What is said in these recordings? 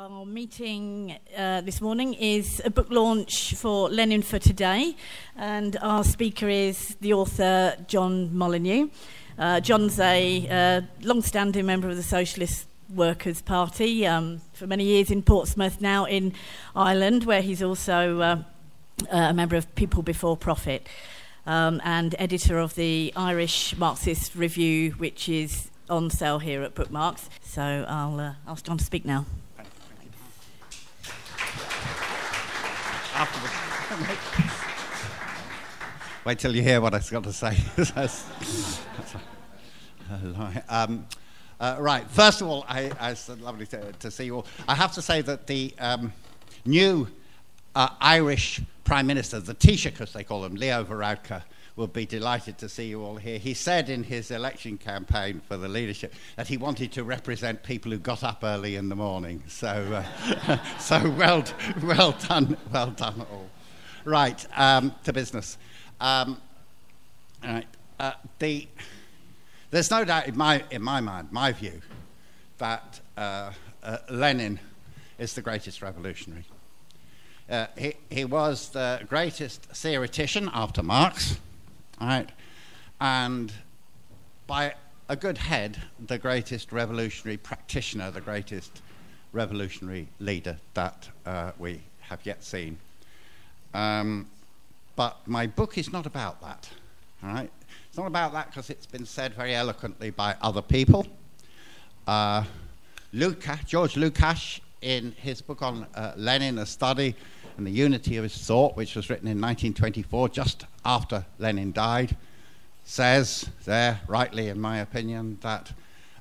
Our meeting uh, this morning is a book launch for Lenin for Today, and our speaker is the author John Molyneux. Uh, John's a uh, long standing member of the Socialist Workers' Party um, for many years in Portsmouth, now in Ireland, where he's also uh, a member of People Before Profit. Um, and editor of the Irish Marxist Review, which is on sale here at Bookmarks. So I'll uh, ask John to speak now. Afterwards. Wait till you hear what I've got to say. um, uh, right, first of all, I, I, it's lovely to, to, see you all. I have to say that the um, new uh, Irish Prime Minister, the Taoiseach, as they call him, Leo Varadkar, will be delighted to see you all here. He said in his election campaign for the leadership that he wanted to represent people who got up early in the morning. So, uh, so well, well done, well done all. Right, um, to business. Um, right, uh, the, there's no doubt in my, in my mind, my view, that uh, uh, Lenin is the greatest revolutionary. Uh, he, he was the greatest theoretician after Marx, right? and by a good head, the greatest revolutionary practitioner, the greatest revolutionary leader that uh, we have yet seen. Um, but my book is not about that. All right? It's not about that because it's been said very eloquently by other people. Uh, George Lukács, in his book on uh, Lenin, a study and the unity of his thought, which was written in 1924, just after Lenin died, says there, rightly in my opinion, that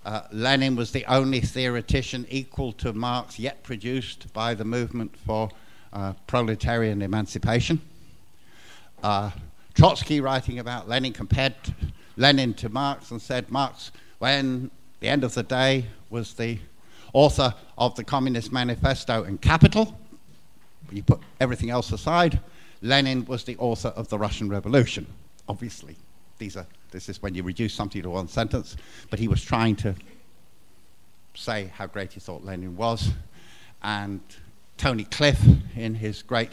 uh, Lenin was the only theoretician equal to Marx yet produced by the movement for uh, proletarian emancipation. Uh, Trotsky, writing about Lenin, compared Lenin to Marx and said Marx, when the end of the day, was the author of the Communist Manifesto and Capital. You put everything else aside, Lenin was the author of the Russian Revolution. Obviously, these are, this is when you reduce something to one sentence, but he was trying to say how great he thought Lenin was. And Tony Cliff, in his great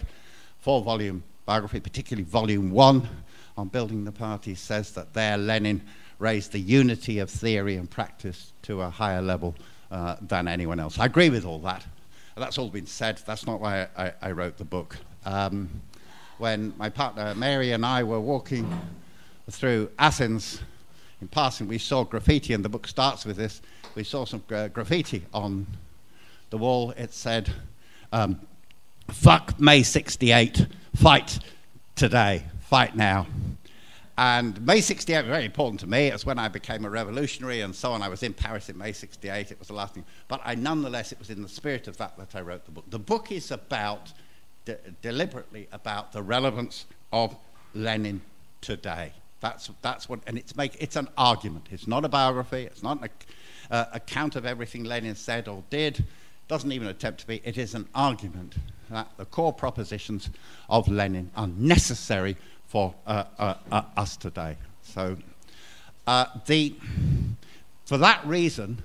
four volume biography, particularly volume one on building the party, says that there Lenin raised the unity of theory and practice to a higher level uh, than anyone else. I agree with all that. That's all been said. That's not why I, I wrote the book. Um, when my partner Mary and I were walking through Athens, in passing, we saw graffiti, and the book starts with this. We saw some uh, graffiti on the wall. It said, um, fuck May 68, fight today, fight now. And May 68 was very important to me. It was when I became a revolutionary and so on. I was in Paris in May 68. It was the last thing. But I nonetheless, it was in the spirit of that that I wrote the book. The book is about, de- deliberately about the relevance of Lenin today. That's, that's what, and it's, make, it's an argument. It's not a biography. It's not an uh, account of everything Lenin said or did doesn't even attempt to be, it is an argument that the core propositions of Lenin are necessary for uh, uh, uh, us today. So, the, for that reason,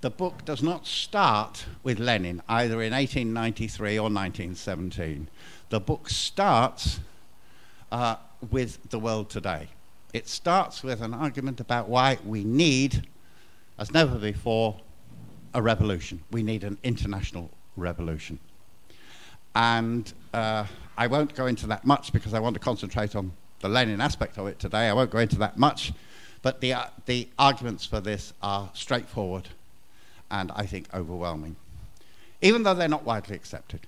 the book does not start with Lenin either in 1893 or 1917. The book starts uh, with the world today. It starts with an argument about why we need, as never before, a revolution. We need an international revolution. And uh, I won't go into that much because I want to concentrate on the Lenin aspect of it today. I won't go into that much. But the, uh, the arguments for this are straightforward and I think overwhelming. Even though they're not widely accepted,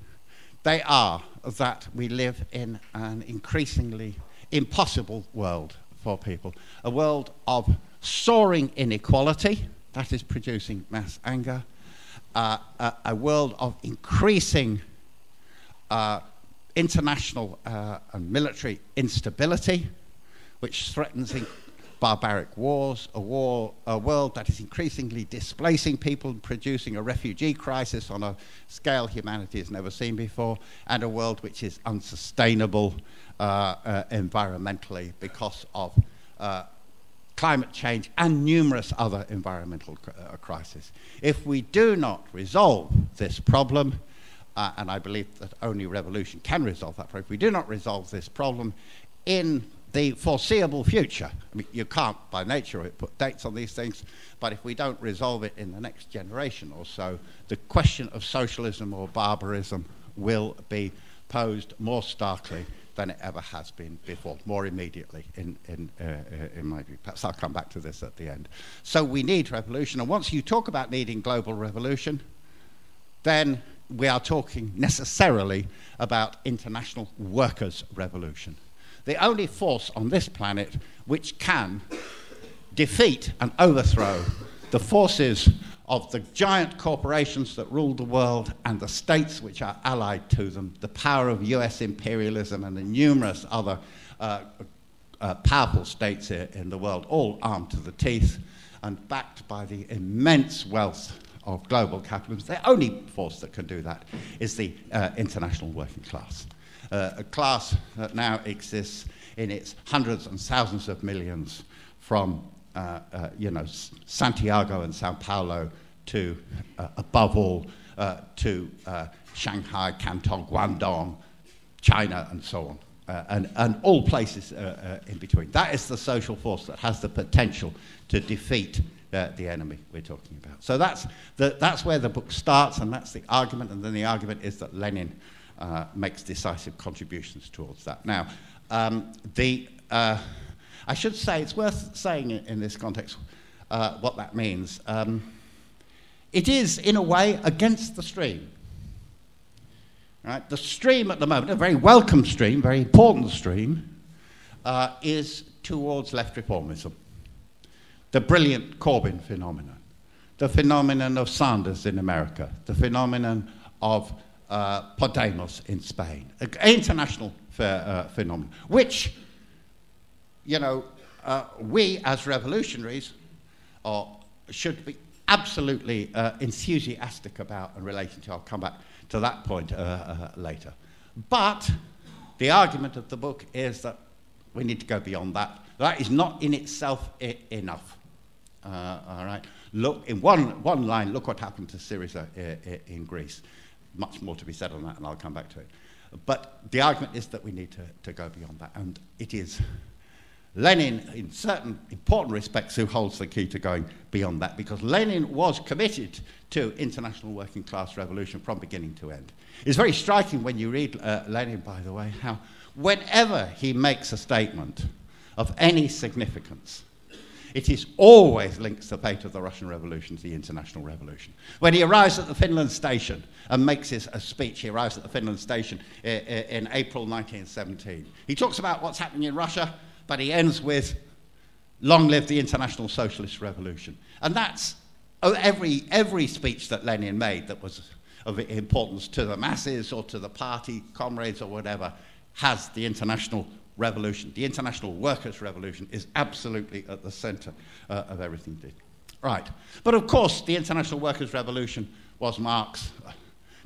they are that we live in an increasingly impossible world for people. A world of soaring inequality that is producing mass anger. Uh, a, a, world of increasing uh, international uh, and military instability, which threatens barbaric wars, a, war, a world that is increasingly displacing people, and producing a refugee crisis on a scale humanity has never seen before, and a world which is unsustainable uh, uh, environmentally because of uh, climate change and numerous other environmental uh, crises. If we do not resolve this problem, uh, and I believe that only revolution can resolve that problem. If we do not resolve this problem in the foreseeable future, I mean, you can't by nature put dates on these things, but if we don't resolve it in the next generation or so, the question of socialism or barbarism will be posed more starkly than it ever has been before, more immediately, in, in, uh, in my view. Perhaps I'll come back to this at the end. So we need revolution, and once you talk about needing global revolution, then we are talking necessarily about international workers' revolution. The only force on this planet which can defeat and overthrow the forces of the giant corporations that rule the world and the states which are allied to them, the power of US imperialism and the numerous other uh, uh, powerful states in the world, all armed to the teeth and backed by the immense wealth of global capitalism. The only force that can do that is the uh, international working class. Uh, a class that now exists in its hundreds and thousands of millions from uh, uh, you know, Santiago and Sao Paulo to, uh, above all, uh, to uh, Shanghai, Canton, Guangdong, China, and so on. Uh, and, and all places in between. That is the social force that has the potential to defeat the enemy we're talking about. So that's, the, that's where the book starts, and that's the argument. And then the argument is that Lenin makes decisive contributions towards that. Now, um, the I should say, it's worth saying in this context uh, what that means. Um, it is, in a way, against the stream. Right? The stream at the moment, a very welcome stream, very important stream, uh, is towards left reformism. The brilliant Corbyn phenomenon, the phenomenon of Sanders in America, the phenomenon of uh, Podemos in Spain, an international uh, phenomenon, which you know, uh, we as revolutionaries are, should be absolutely uh, enthusiastic about in relation to. I'll come back to that point uh, uh later. But the argument of the book is that we need to go beyond that. That is not in itself I- enough. Uh, all right. Look in one, one line. Look what happened to Syriza in, in Greece. Much more to be said on that, and I'll come back to it. But the argument is that we need to, to go beyond that, and it is Lenin, in certain important respects, who holds the key to going beyond that, because Lenin was committed to international working class revolution from beginning to end. It's very striking when you read uh, Lenin, by the way, how whenever he makes a statement of any significance, it is always linked to the fate of the Russian Revolution, to the international revolution. When he arrives at the Finland station and makes his a speech, he arrives at the Finland station in, in April 1917. He talks about what's happening in Russia but he ends with, Long live the International Socialist Revolution. And that's oh, every, every speech that Lenin made that was of importance to the masses or to the party comrades or whatever has the international revolution. The international workers' revolution is absolutely at the center uh, of everything did. Right. But of course, the international workers' revolution was Marx uh,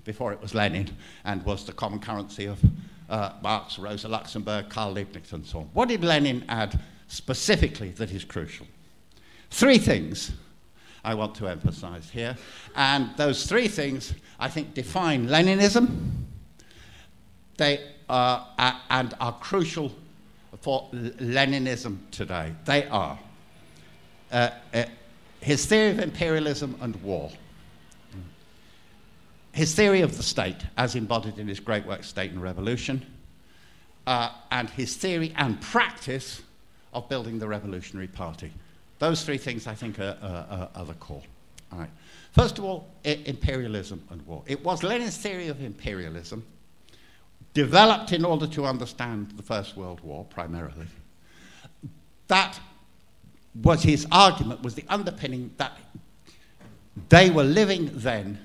before it was Lenin and was the common currency of uh, Marx, Rosa Luxemburg, Karl Liebknecht, and so on. What did Lenin add specifically that is crucial? Three things I want to emphasize here. And those three things, I think, define Leninism. They uh, and are crucial for Leninism today. They are uh, uh, his theory of imperialism and war his theory of the state, as embodied in his great work, State and Revolution, uh, and his theory and practice of building the Revolutionary Party. Those three things, I think, are, are, are the core. All right. First of all, imperialism and war. It was Lenin's theory of imperialism, developed in order to understand the First World War primarily. That was his argument, was the underpinning that they were living then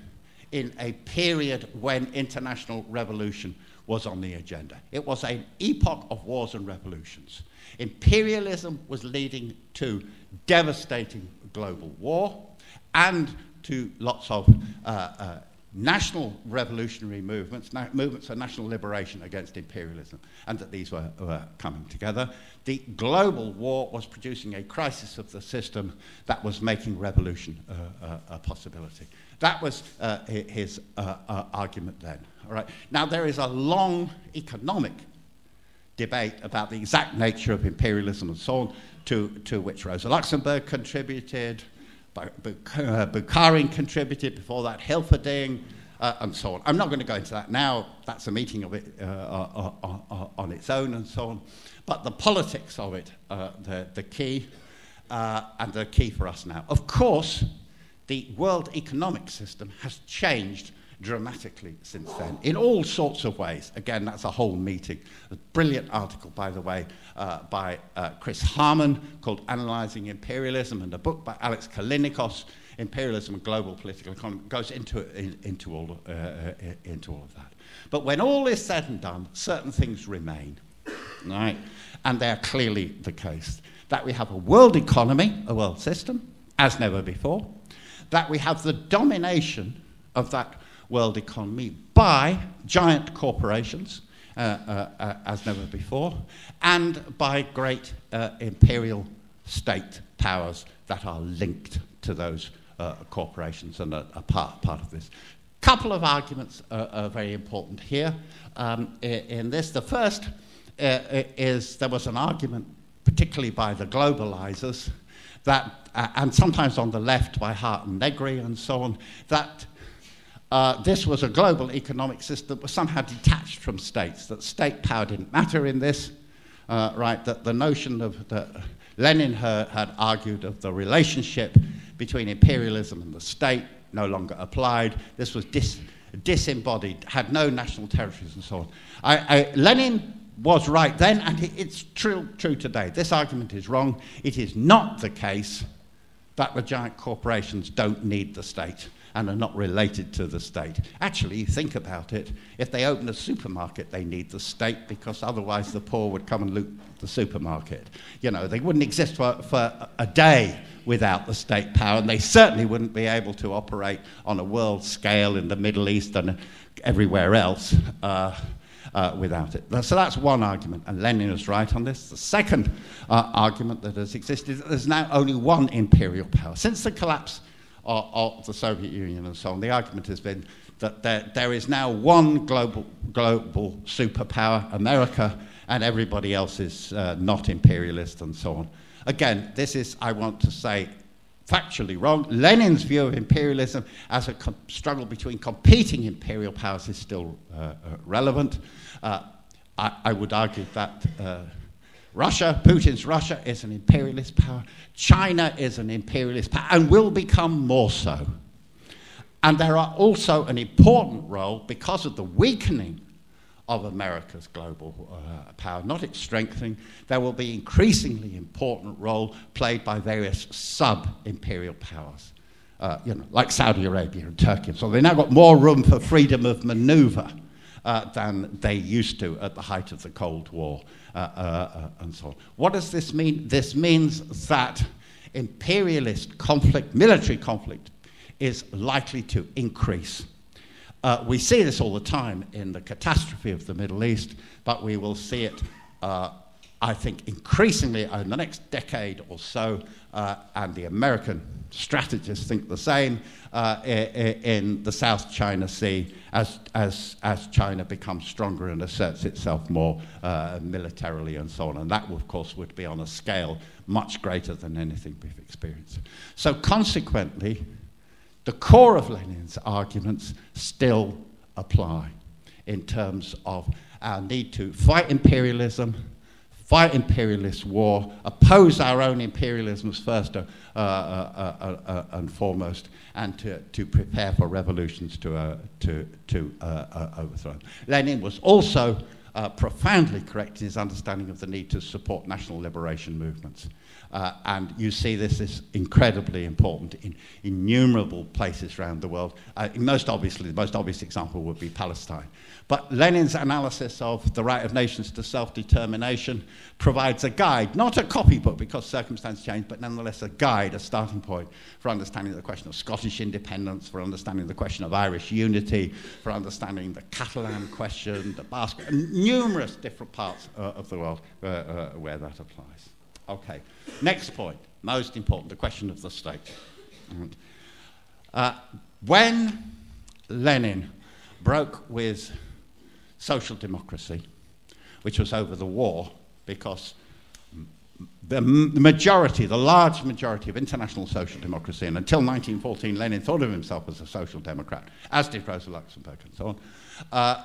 in a period when international revolution was on the agenda. It was an epoch of wars and revolutions. Imperialism was leading to devastating global war and to lots of uh, uh, national revolutionary movements, na- movements for national liberation against imperialism, and that these were, were, coming together. The global war was producing a crisis of the system that was making revolution uh, uh, a possibility. That was uh, his uh, uh, argument then. All right. Now, there is a long economic debate about the exact nature of imperialism and so on, to, to which Rosa Luxemburg contributed, Bukharin contributed, before that, Hilferding, uh, and so on. I'm not going to go into that now. That's a meeting of it uh, uh, uh, uh on its own and so on. But the politics of it, uh, the, the key, and the key for us now. Of course, the world economic system has changed dramatically since then in all sorts of ways. Again, that's a whole meeting. A brilliant article, by the way, uh, by uh, Chris Harman called Analyzing Imperialism, and a book by Alex Callinicos, Imperialism and Global Political Economy, goes into, in, into, all, uh, uh, into all of that. But when all is said and done, certain things remain, right? And they're clearly the case. That we have a world economy, a world system, as never before. That we have the domination of that world economy by giant corporations, uh, uh, uh, as never before, and by great uh, imperial state powers that are linked to those uh, corporations and are, part, part of this. Couple of arguments are, are very important here. Um, in this, the first uh, is there was an argument, particularly by the globalizers, that, and sometimes on the left by Hardt and Negri and so on, that uh, this was a global economic system that was somehow detached from states, that state power didn't matter in this, uh, right? That the notion of that Lenin had, had argued of the relationship between imperialism and the state no longer applied. This was dis, disembodied, had no national territories, and so on. I, I, Lenin was right then, and it's true, true today. This argument is wrong. It is not the case that the giant corporations don't need the state and are not related to the state. Actually, think about it. If they open a supermarket, they need the state because otherwise the poor would come and loot the supermarket. You know, they wouldn't exist for, for a day without the state power, and they certainly wouldn't be able to operate on a world scale in the Middle East and everywhere else. Uh, uh, without it. So that's one argument, and Lenin is right on this. The second uh, argument that has existed is there's now only one imperial power. Since the collapse of, of the Soviet Union and so on. The argument has been that there, there is now one global, global superpower, America, and everybody else is uh, not imperialist and so on. Again, this is, I want to say, factually wrong. Lenin's view of imperialism as a struggle between competing imperial powers is still uh, uh, relevant. Uh, I, I, would argue that uh, Russia, Putin's Russia, is an imperialist power. China is an imperialist power and will become more so. And there are also an important role because of the weakening of America's global uh, power, not its strengthening. There will be increasingly important role played by various sub-imperial powers, uh, you know, like Saudi Arabia and Turkey. So they've now got more room for freedom of maneuver uh, than they used to at the height of the Cold War and so on. What does this mean? This means that imperialist conflict, military conflict, is likely to increase. Uh, we see this all the time in the catastrophe of the Middle East, but we will see it, uh, I think, increasingly in the next decade or so, uh, and the American strategists think the same uh, in the South China Sea as, as, as China becomes stronger and asserts itself more uh, militarily and so on. And that, of course, would be on a scale much greater than anything we've experienced. So, consequently, the core of Lenin's arguments still apply in terms of our need to fight imperialism, fight imperialist war, oppose our own imperialisms first uh, uh, uh, uh and foremost, and to, to prepare for revolutions to, uh, to, to uh, overthrow. Lenin was also uh, profoundly correct in his understanding of the need to support national liberation movements. Uh, and you see this is incredibly important in innumerable places around the world. Uh, most obviously, the most obvious example would be Palestine. But Lenin's analysis of the right of nations to self-determination provides a guide, not a copybook because circumstances change, but nonetheless a guide, a starting point for understanding the question of Scottish independence, for understanding the question of Irish unity, for understanding the Catalan question, the Basque, numerous different parts uh, of the world uh, uh, where that applies. Okay, next point, most important, the question of the state. Uh, when Lenin broke with social democracy, which was over the war, because the majority, the large majority of international social democracy, and until 1914, Lenin thought of himself as a social democrat, as did Rosa Luxemburg and so on. Uh,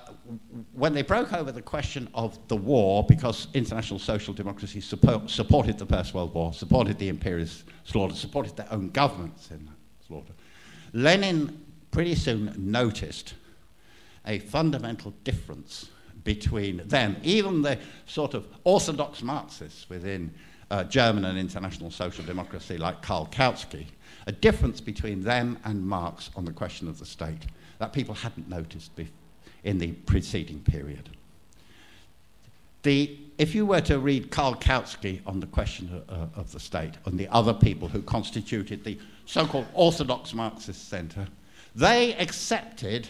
when they broke over the question of the war, because international social democracy support, supported the First World War, supported the imperialist slaughter, supported their own governments in that slaughter, Lenin pretty soon noticed a fundamental difference between them, even the sort of orthodox Marxists within uh, German and international social democracy like Karl Kautsky, a difference between them and Marx on the question of the state that people hadn't noticed in the preceding period. The, if you were to read Karl Kautsky on the question of, uh, of the state and the other people who constituted the so-called orthodox Marxist center, they accepted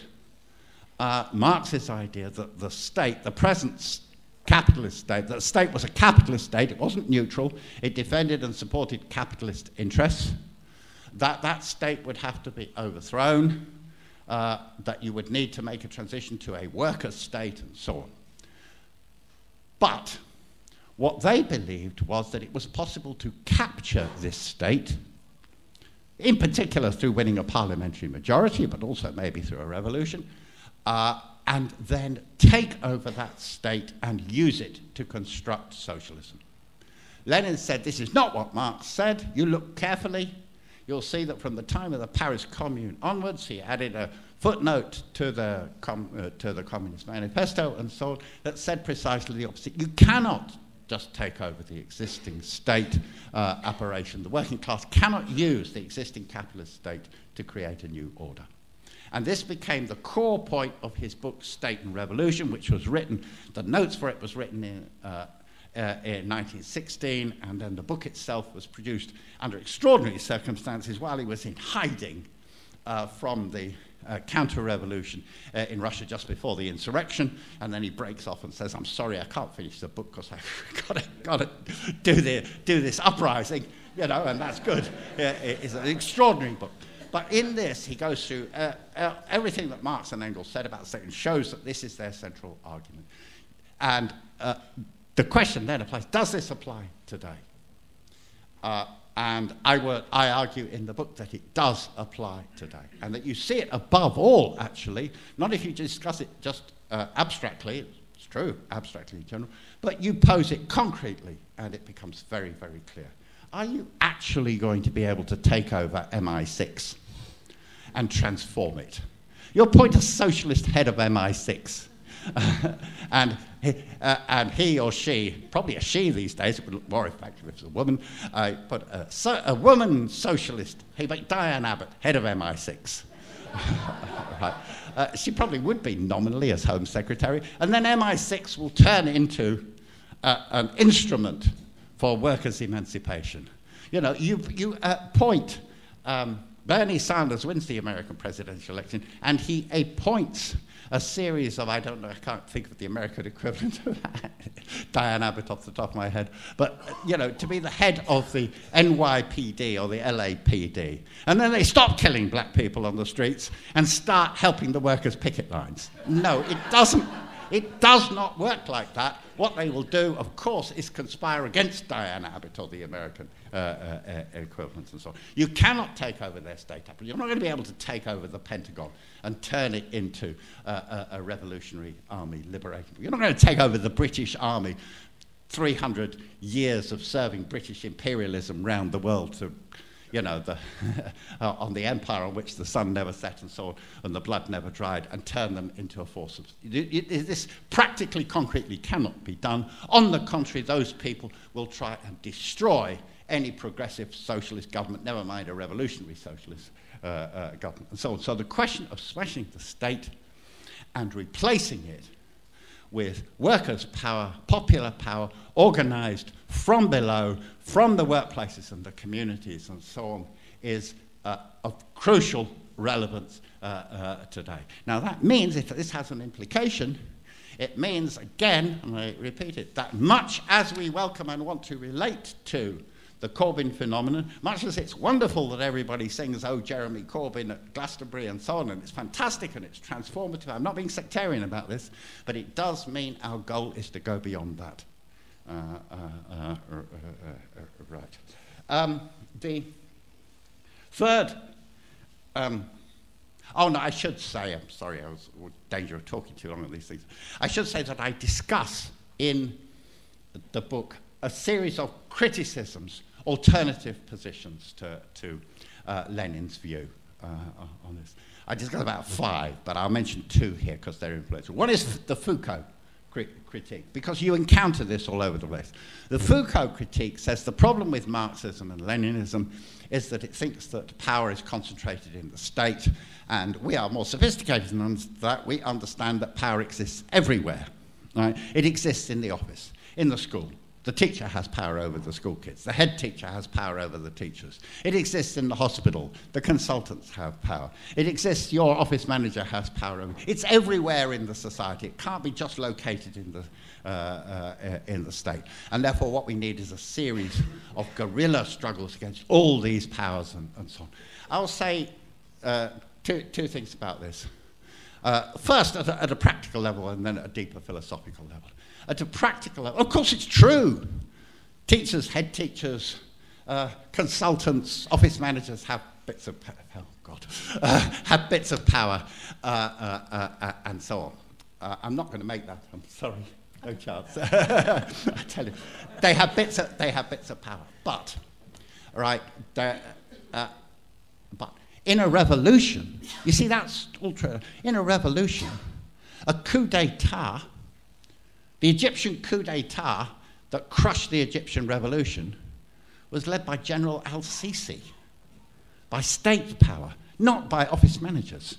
uh, Marx's idea that the state, the present capitalist state, that the state was a capitalist state, it wasn't neutral, it defended and supported capitalist interests, that that state would have to be overthrown, uh, that you would need to make a transition to a worker state, and so on. But what they believed was that it was possible to capture this state, in particular through winning a parliamentary majority, but also maybe through a revolution, uh, and then take over that state and use it to construct socialism. Lenin said this is not what Marx said. You look carefully, you'll see that from the time of the Paris Commune onwards, he added a footnote to the, uh, to the Communist Manifesto and so on that said precisely the opposite. You cannot just take over the existing state uh, operation. The working class cannot use the existing capitalist state to create a new order. And this became the core point of his book, State and Revolution, which was written, the notes for it was written in, uh, uh, in 1916, and then the book itself was produced under extraordinary circumstances while he was in hiding uh, from the uh, counter-revolution uh, in Russia just before the insurrection, and then he breaks off and says, "I'm sorry, I can't finish the book because I've got to do do this uprising, you know." And that's good. it's an extraordinary book. But in this, he goes through uh, uh, everything that Marx and Engels said about Satan, shows that this is their central argument. And uh, the question then applies does this apply today? Uh, and I, will, I argue in the book that it does apply today. And that you see it above all, actually, not if you discuss it just uh, abstractly, it's true, abstractly in general, but you pose it concretely, and it becomes very, very clear. Are you actually going to be able to take over MI6 and transform it? You appoint a socialist head of MI6. and, uh, and he or she, probably a she these days, it would look more effective if it's a woman, uh, but a, so, a woman socialist, he make Diane Abbott, head of MI6. right. uh, she probably would be nominally as Home Secretary, and then MI6 will turn into uh, an instrument for workers' emancipation. You know, you, you uh, point, um, Bernie Sanders wins the American presidential election, and he appoints a series of, I don't know, I can't think of the American equivalent of that, Diane Abbott off the top of my head, but, you know, to be the head of the NYPD or the LAPD. And then they stop killing black people on the streets and start helping the workers' picket lines. No, it doesn't. It does not work like that. What they will do, of course, is conspire against Diane Abbott or the American uh, uh, uh equivalent and so on. You cannot take over their state apparatus. You're not going to be able to take over the Pentagon and turn it into uh, a, a revolutionary army liberating. You're not going to take over the British army 300 years of serving British imperialism round the world to you know, the, uh, on the empire on which the sun never set and so on, and the blood never dried, and turn them into a force of. This practically, concretely cannot be done. On the contrary, those people will try and destroy any progressive socialist government, never mind a revolutionary socialist uh, uh, government, and so on. So the question of smashing the state and replacing it with workers' power, popular power, organized from below, from the workplaces and the communities and so on, is uh, of crucial relevance uh, uh, today. Now, that means, if this has an implication, it means, again, and I repeat it, that much as we welcome and want to relate to the Corbyn phenomenon, much as it's wonderful that everybody sings, oh, Jeremy Corbyn at Glastonbury and so on, and it's fantastic and it's transformative. I'm not being sectarian about this, but it does mean our goal is to go beyond that. Uh, uh, uh, right. Um, the third, um, oh no, I should say, I'm sorry, I was in danger of talking too long on these things. I should say that I discuss in the book a series of criticisms alternative positions to, to uh, Lenin's view uh, on this. I just got about five, but I'll mention two here because they're influential. One is the Foucault critique, because you encounter this all over the place. The Foucault critique says the problem with Marxism and Leninism is that it thinks that power is concentrated in the state, and we are more sophisticated than that. We understand that power exists everywhere. Right? It exists in the office, in the school, the teacher has power over the school kids. The head teacher has power over the teachers. It exists in the hospital. The consultants have power. It exists, your office manager has power over It's everywhere in the society. It can't be just located in the, uh, uh, in the state. And therefore, what we need is a series of guerrilla struggles against all these powers and, and so on. I'll say uh, two, two things about this. Uh, first, at a, at a practical level, and then at a deeper philosophical level at a practical level. Of course, it's true. Teachers, head teachers, uh, consultants, office managers have bits of oh God, uh, have bits of power, uh, uh, uh, and so on. I'm not going to make that. I'm sorry. No chance. I tell you, they have bits. Of, they have bits of power, but right. but in a revolution, you see that's true. In a revolution, a coup d'état the Egyptian coup d'etat that crushed the Egyptian revolution was led by General al Sisi, by state power, not by office managers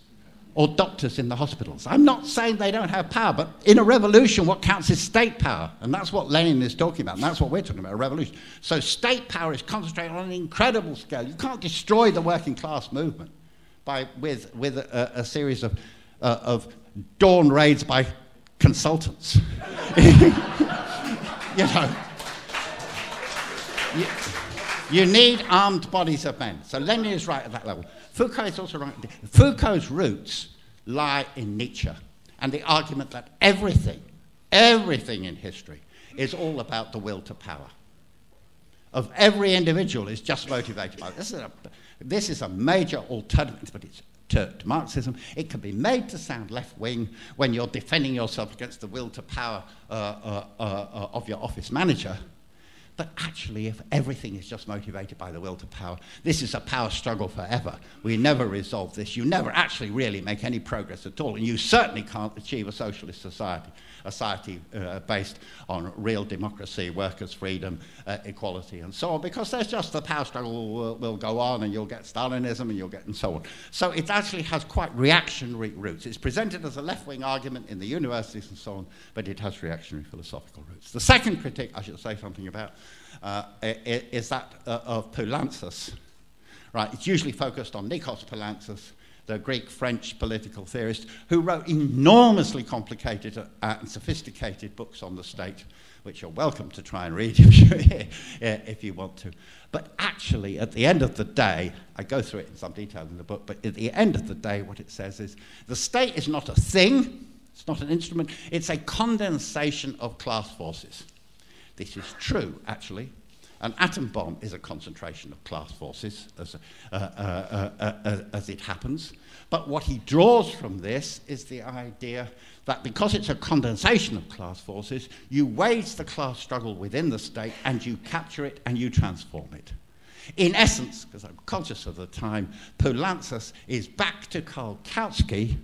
or doctors in the hospitals. I'm not saying they don't have power, but in a revolution, what counts is state power. And that's what Lenin is talking about, and that's what we're talking about a revolution. So, state power is concentrated on an incredible scale. You can't destroy the working class movement by, with, with a, a series of, uh, of dawn raids by consultants. you know, you, you, need armed bodies of men. So Lenin is right at that level. Foucault is also right. Foucault's roots lie in Nietzsche and the argument that everything, everything in history is all about the will to power. Of every individual is just motivated by this. Is a, this is a major alternative, but it's to, to, Marxism. It can be made to sound left wing when you're defending yourself against the will to power uh, uh, uh, uh, of your office manager. But actually, if everything is just motivated by the will to power, this is a power struggle forever. We never resolve this. You never actually really make any progress at all. And you certainly can't achieve a socialist society a society uh, based on real democracy, workers' freedom, uh, equality, and so on, because there's just the power struggle will, will, go on and you'll get Stalinism and you'll get and so on. So it actually has quite reactionary roots. It's presented as a left wing argument in the universities and so on, but it has reactionary philosophical roots. The second critique I should say something about uh, is that uh, of Poulantzas. Right, it's usually focused on Nikos Poulantzas, the Greek French political theorist, who wrote enormously complicated uh, and sophisticated books on the state, which you're welcome to try and read if you, if you want to. But actually, at the end of the day, I go through it in some detail in the book, but at the end of the day, what it says is the state is not a thing, it's not an instrument, it's a condensation of class forces. This is true, actually, an atom bomb is a concentration of class forces, as, uh, uh, uh, as it happens. But what he draws from this is the idea that because it's a condensation of class forces, you wage the class struggle within the state and you capture it and you transform it. In essence, because I'm conscious of the time, Poulantzas is back to Karl Kautsky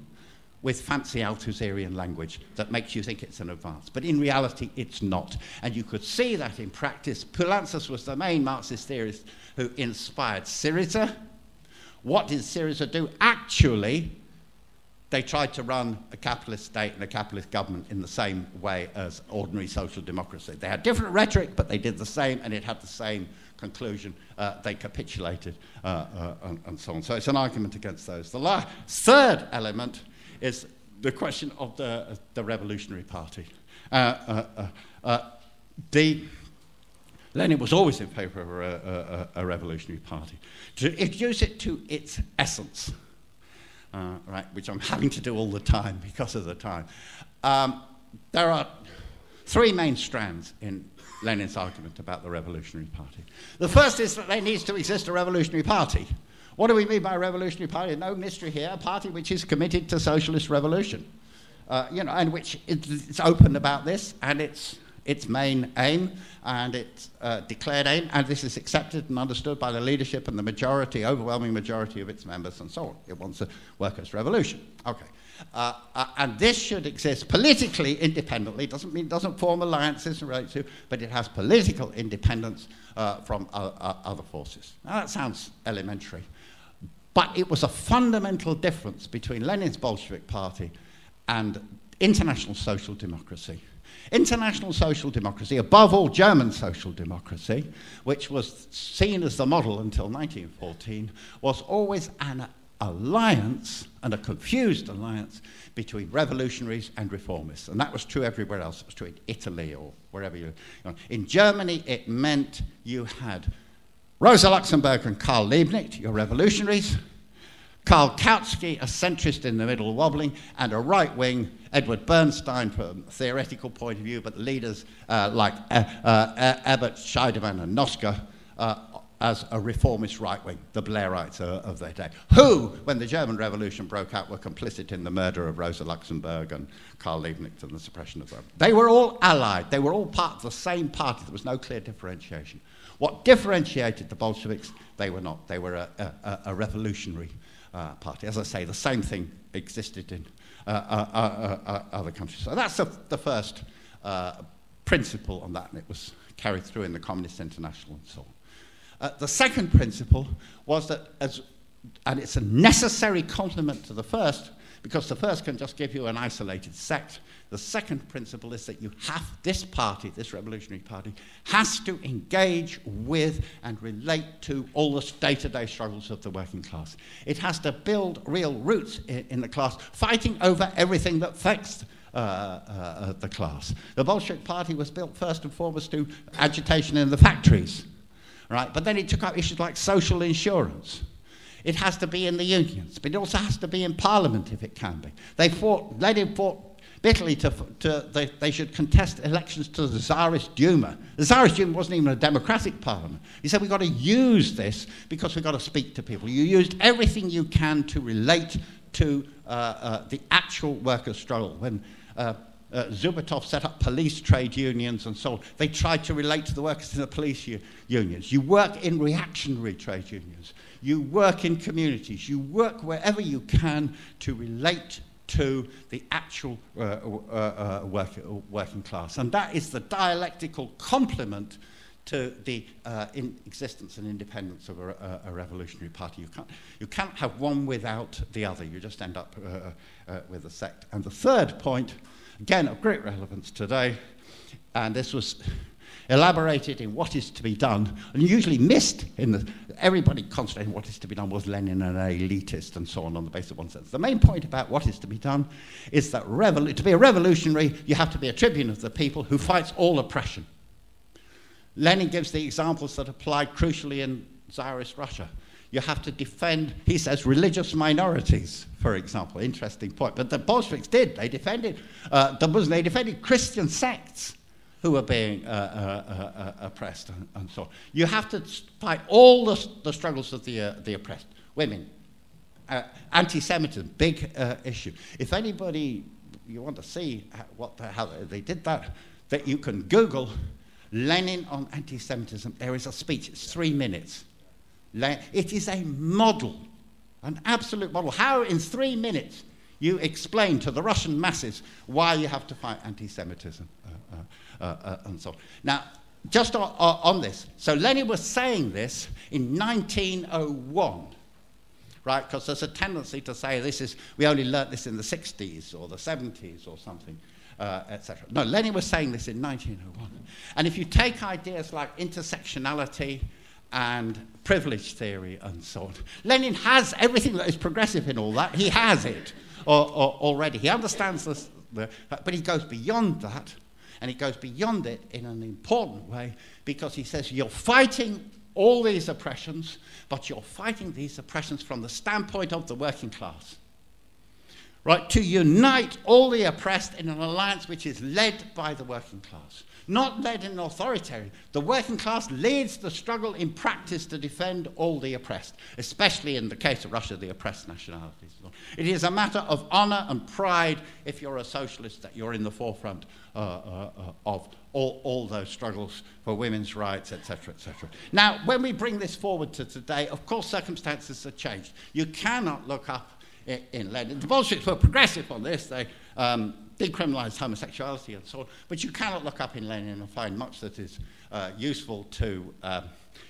with fancy Althusserian language that makes you think it's an advance. But in reality, it's not. And you could see that in practice. Poulantzas was the main Marxist theorist who inspired Syriza. What did Syriza do? Actually, they tried to run a capitalist state and a capitalist government in the same way as ordinary social democracy. They had different rhetoric, but they did the same, and it had the same conclusion. Uh, they capitulated, uh, uh, and, and, so on. So it's an argument against those. The la- third element is the question of the, the Revolutionary Party. Uh, uh, uh, the, Lenin was always in favor of a, a, a, revolutionary party. To introduce it to its essence, uh, right, which I'm having to do all the time because of the time, um, there are three main strands in Lenin's argument about the revolutionary party. The first is that there needs to exist a revolutionary party. What do we mean by a revolutionary party? No mystery here. A party which is committed to socialist revolution, uh, you know, and which it's open about this and its its main aim and its uh, declared aim, and this is accepted and understood by the leadership and the majority, overwhelming majority of its members, and so on. It wants a workers' revolution. Okay. Uh, uh, and this should exist politically independently. Doesn't mean doesn't form alliances and relate to, but it has political independence uh, from other forces. Now that sounds elementary. But it was a fundamental difference between Lenin's Bolshevik Party and international social democracy. International social democracy, above all German social democracy, which was seen as the model until 1914, was always an alliance and a confused alliance between revolutionaries and reformists. And that was true everywhere else. It was true in Italy or wherever you, you know. In Germany, it meant you had Rosa Luxemburg and Karl Liebknecht, your revolutionaries. Karl Kautsky, a centrist in the middle, wobbling, and a right wing, Edward Bernstein, from a theoretical point of view, but leaders uh, like uh, uh, Ebert, Scheidemann, and Noske uh, as a reformist right wing, the Blairites of their day, who, when the German Revolution broke out, were complicit in the murder of Rosa Luxemburg and Karl Liebknecht and the suppression of them. They were all allied, they were all part of the same party, there was no clear differentiation. What differentiated the Bolsheviks? They were not. They were a, a, a revolutionary uh, party. As I say, the same thing existed in uh, uh, uh, uh other countries. So that's the, the first principle on that, and it was carried through in the Communist International and so on. the second principle was that, as, and it's a necessary complement to the first, because the first can just give you an isolated sect. The second principle is that you have, this party, this revolutionary party, has to engage with and relate to all the day to day struggles of the working class. It has to build real roots in, in the class, fighting over everything that affects uh, uh, the class. The Bolshevik Party was built first and foremost to agitation in the factories, right? But then it took up issues like social insurance it has to be in the unions, but it also has to be in Parliament if it can be. They fought, Lenin fought bitterly to, to they, they, should contest elections to the Tsarist Duma. The Tsarist Duma wasn't even a democratic parliament. He said, we've got to use this because we've got to speak to people. You used everything you can to relate to uh, uh, the actual workers' struggle. When uh, uh, Zubatov set up police trade unions and so on. They tried to relate to the workers in the police unions. You work in reactionary trade unions. You work in communities. You work wherever you can to relate to the actual uh, uh, uh work, working class. And that is the dialectical complement to the uh, existence and independence of a, a, revolutionary party. You can't, you can't have one without the other. You just end up uh, with a sect. And the third point, again of great relevance today, and this was elaborated in what is to be done, and usually missed in the, everybody concentrating what is to be done was Lenin an elitist and so on on the basis of one sense. The main point about what is to be done is that revol- to be a revolutionary, you have to be a tribune of the people who fights all oppression. Lenin gives the examples that apply crucially in Tsarist Russia. You have to defend, he says, religious minorities, for example. Interesting point. But the Bolsheviks did. They defended uh, the Muslims, they defended Christian sects who are being uh, uh, uh, oppressed and, and, so on. You have to fight all the, the struggles of the, uh, the oppressed. Women, uh, anti Semitism, big issue. If anybody, you want to see what the, how they did that, that you can Google Lenin on anti Semitism. There is a speech, it's three minutes. It is a model, an absolute model. How, in three minutes, you explain to the Russian masses why you have to fight anti Semitism uh, uh, uh, uh, and so on. Now, just on, on, this, so Lenin was saying this in 1901, right? Because there's a tendency to say this is, we only learnt this in the 60s or the 70s or something. Uh, etc. No, Lenin was saying this in 1901. And if you take ideas like intersectionality and privilege theory and so on, Lenin has everything that is progressive in all that. He has it or, or already. He understands this, the, but he goes beyond that, and he goes beyond it in an important way because he says you're fighting all these oppressions, but you're fighting these oppressions from the standpoint of the working class. Right? To unite all the oppressed in an alliance which is led by the working class not led in an authoritarian. The working class leads the struggle in practice to defend all the oppressed, especially in the case of Russia, the oppressed nationalities. It is a matter of honor and pride if you're a socialist that you're in the forefront uh, uh, uh of all, all those struggles for women's rights, etc., etc. Now, when we bring this forward to today, of course, circumstances have changed. You cannot look up in, in Lenin. The Bolsheviks were progressive on this. They um, decriminalised homosexuality and so on. But you cannot look up in Lenin and find much that is uh, useful to, um,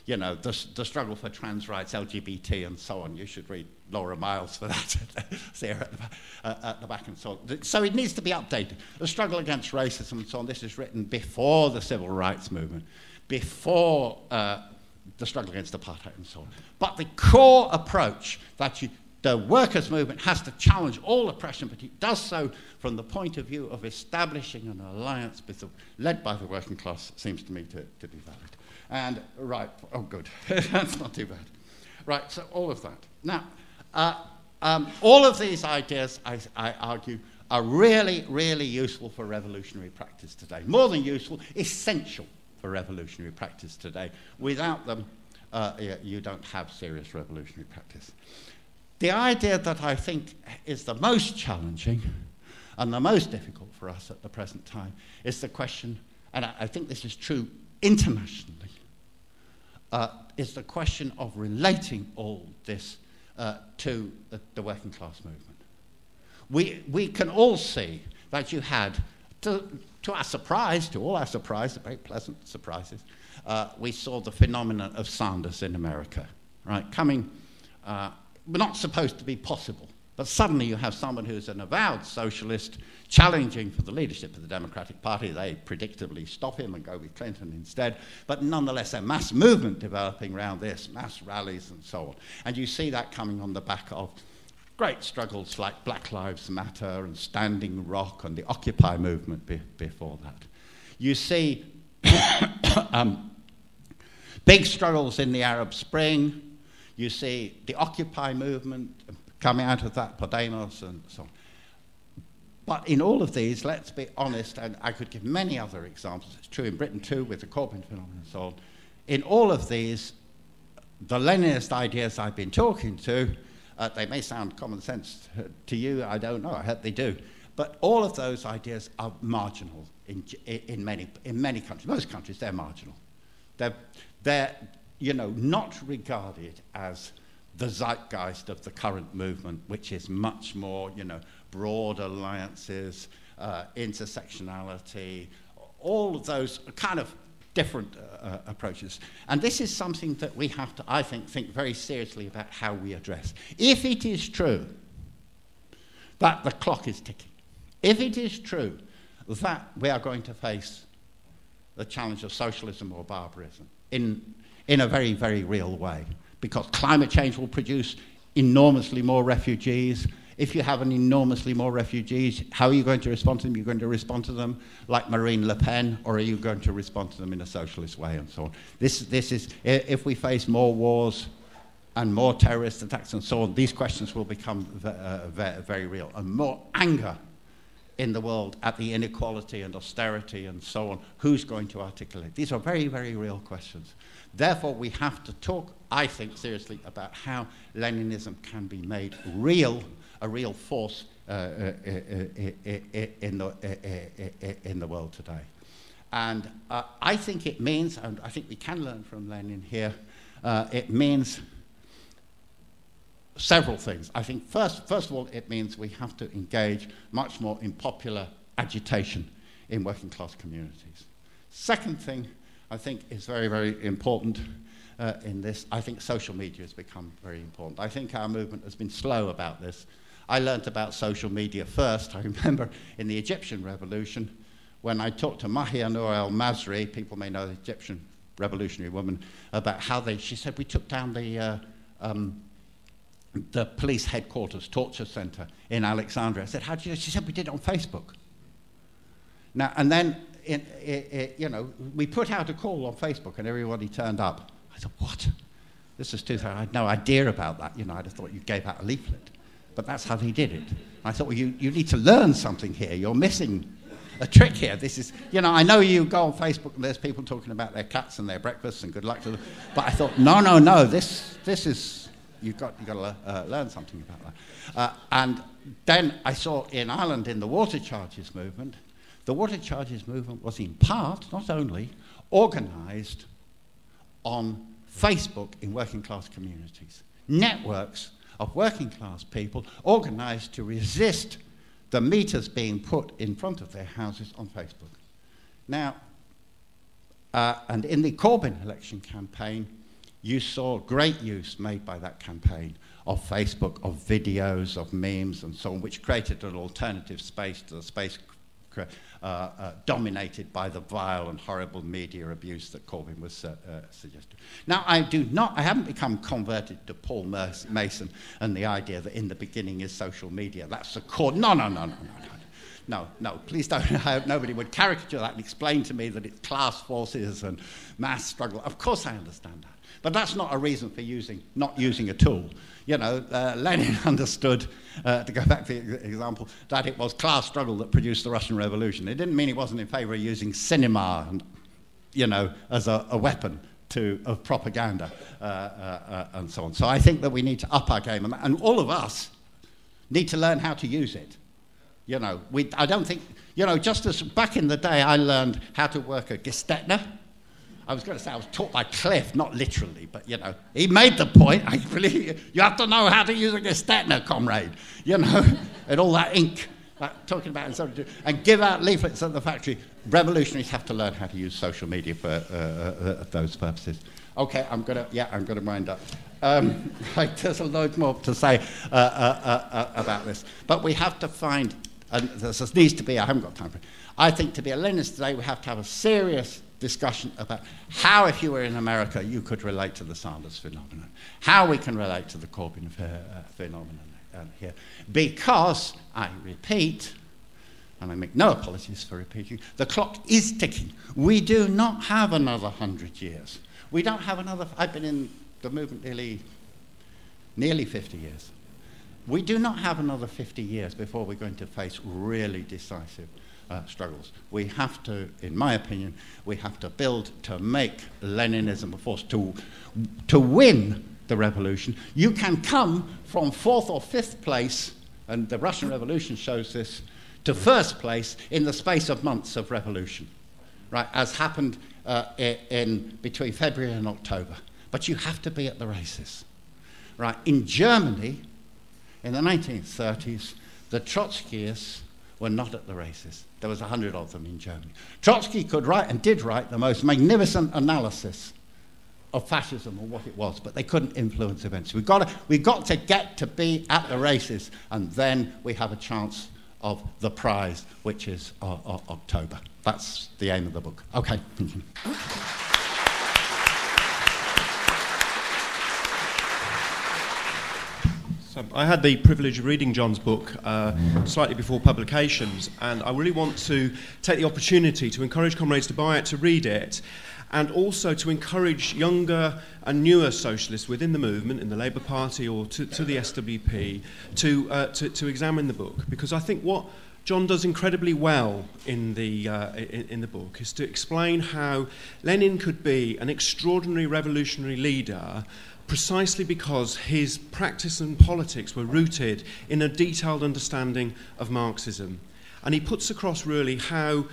you know, the, the, struggle for trans rights, LGBT, and so on. You should read Laura Miles for that there at the, uh, at the back and so on. So it needs to be updated. The struggle against racism and so on, this is written before the civil rights movement, before uh, the struggle against apartheid and so on. But the core approach that you, the workers' movement has to challenge all oppression, but it does so from the point of view of establishing an alliance the, led by the working class, seems to me to, to be valid. And, right, oh, good, that's not too bad. Right, so all of that. Now, uh, um, all of these ideas, I, I argue, are really, really useful for revolutionary practice today. More than useful, essential for revolutionary practice today. Without them, uh, you don't have serious revolutionary practice. The idea that I think is the most challenging and the most difficult for us at the present time is the question, and I, think this is true internationally, uh, is the question of relating all this uh, to the, the, working class movement. We, we can all see that you had, to, to our surprise, to all our surprise, very pleasant surprises, uh, we saw the phenomenon of Sanders in America, right, coming uh, not supposed to be possible. But suddenly you have someone who's an avowed socialist challenging for the leadership of the Democratic Party. They predictably stop him and go with Clinton instead. But nonetheless, a mass movement developing around this, mass rallies and so on. And you see that coming on the back of great struggles like Black Lives Matter and Standing Rock and the Occupy movement be- before that. You see um, big struggles in the Arab Spring, you see the Occupy movement coming out of that, Podemos and so on. But in all of these, let's be honest, and I could give many other examples. It's true in Britain too, with the Corbyn phenomenon and so on. In all of these, the Leninist ideas I've been talking to, uh, they may sound common sense to you, I don't know, I hope they do. But all of those ideas are marginal in, in, many, in many countries. Most countries, they're marginal. They're, they're you know, not regarded as the zeitgeist of the current movement, which is much more, you know, broad alliances, uh, intersectionality, all of those kind of different uh, uh, approaches. And this is something that we have to, I think, think very seriously about how we address. If it is true that the clock is ticking, if it is true that we are going to face the challenge of socialism or barbarism in in a very, very real way. Because climate change will produce enormously more refugees. If you have an enormously more refugees, how are you going to respond to them? You're going to respond to them like Marine Le Pen, or are you going to respond to them in a socialist way, and so on? This, this is, if we face more wars and more terrorist attacks and so on, these questions will become uh, very, very real. And more anger in the world at the inequality and austerity and so on. Who's going to articulate? These are very, very real questions. Therefore, we have to talk, I think, seriously about how Leninism can be made real, a real force uh, uh, uh, uh in, the, in the world today. And I think it means, and I think we can learn from Lenin here, it means several things. I think first, first of all, it means we have to engage much more in popular agitation in working class communities. Second thing I think is very, very important uh, in this, I think social media has become very important. I think our movement has been slow about this. I learnt about social media first, I remember, in the Egyptian revolution when I talked to Mahienour El-Massry, people may know the Egyptian revolutionary woman, about how they, she said, we took down the, uh, um, the police headquarters torture center in Alexandria. I said, how did you She said, we did it on Facebook. Now, and then, in, in, in, you know, we put out a call on Facebook and everybody turned up. I thought, what? This is 2000. I had no idea about that. You know, I'd have thought you gave out a leaflet. But that's how they did it. I thought, well, you, you need to learn something here. You're missing a trick here. This is, you know, I know you go on Facebook and there's people talking about their cats and their breakfasts and good luck to them. But I thought, no, no, no, this, this is, you've got, you've got to uh, learn something about that. Uh, and then I saw in Ireland in the water charges movement, the water charges movement was in part, not only, organized on Facebook in working class communities. Networks of working class people organized to resist the meters being put in front of their houses on Facebook. Now, uh, and in the Corbyn election campaign, you saw great use made by that campaign of Facebook, of videos, of memes, and so on, which created an alternative space to the space dominated by the vile and horrible media abuse that Corbyn was uh, uh, suggesting. Now, I do not, I haven't become converted to Paul Mason and the idea that in the beginning is social media. That's the core. No, no, no, no, no, no. No, no, please don't. I hope nobody would caricature that and explain to me that it's class forces and mass struggle. Of course, I understand that. But that's not a reason for using, not using a tool you know, uh, Lenin understood, uh, to go back to the example, that it was class struggle that produced the Russian Revolution. It didn't mean he wasn't in favor of using cinema and, you know, as a, a weapon to, of propaganda uh, uh, uh, and so on. So I think that we need to up our game, and, and all of us need to learn how to use it. You know, we, I don't think, you know, just as back in the day I learned how to work a Gestetner, I was going to say I was taught by Cliff, not literally, but you know, he made the point. I believe you have to know how to use a gestetner, comrade. You know, and all that ink like, talking about and, so on. and give out leaflets at the factory. Revolutionaries have to learn how to use social media for uh, uh, uh those purposes. Okay, I'm gonna yeah, I'm gonna wind up. Um, like, there's a load more to say uh, uh, uh, about this, but we have to find, and this needs to be. I haven't got time for it. I think to be a Leninist today, we have to have a serious discussion about how, if you were in America, you could relate to the Sanders phenomenon, how we can relate to the Corbyn uh, phenomenon uh, here. Because, I repeat, and I make no apologies for repeating, the clock is ticking. We do not have another hundred years. We don't have another, I've been in the movement nearly, nearly 50 years. We do not have another 50 years before we're going to face really decisive uh, struggles. We have to, in my opinion, we have to build to make Leninism a force to, to win the revolution. You can come from fourth or fifth place, and the Russian Revolution shows this, to first place in the space of months of revolution, right? As happened uh, in between February and October. But you have to be at the races, right? In Germany, in the 1930s, the Trotskyists were not at the races. There was a hundred of them in Germany. Trotsky could write and did write the most magnificent analysis of fascism and what it was, but they couldn't influence events. We've got to, we've got to get to be at the races, and then we have a chance of the prize, which is uh, uh, October. That's the aim of the book. Okay. So I had the privilege of reading John's book uh, slightly before publications, and I really want to take the opportunity to encourage comrades to buy it, to read it, and also to encourage younger and newer socialists within the movement, in the Labour Party or to, to the SWP, to, uh, to, to examine the book. Because I think what John does incredibly well in the, uh, in, in, the book is to explain how Lenin could be an extraordinary revolutionary leader precisely because his practice and politics were rooted in a detailed understanding of Marxism. And he puts across really how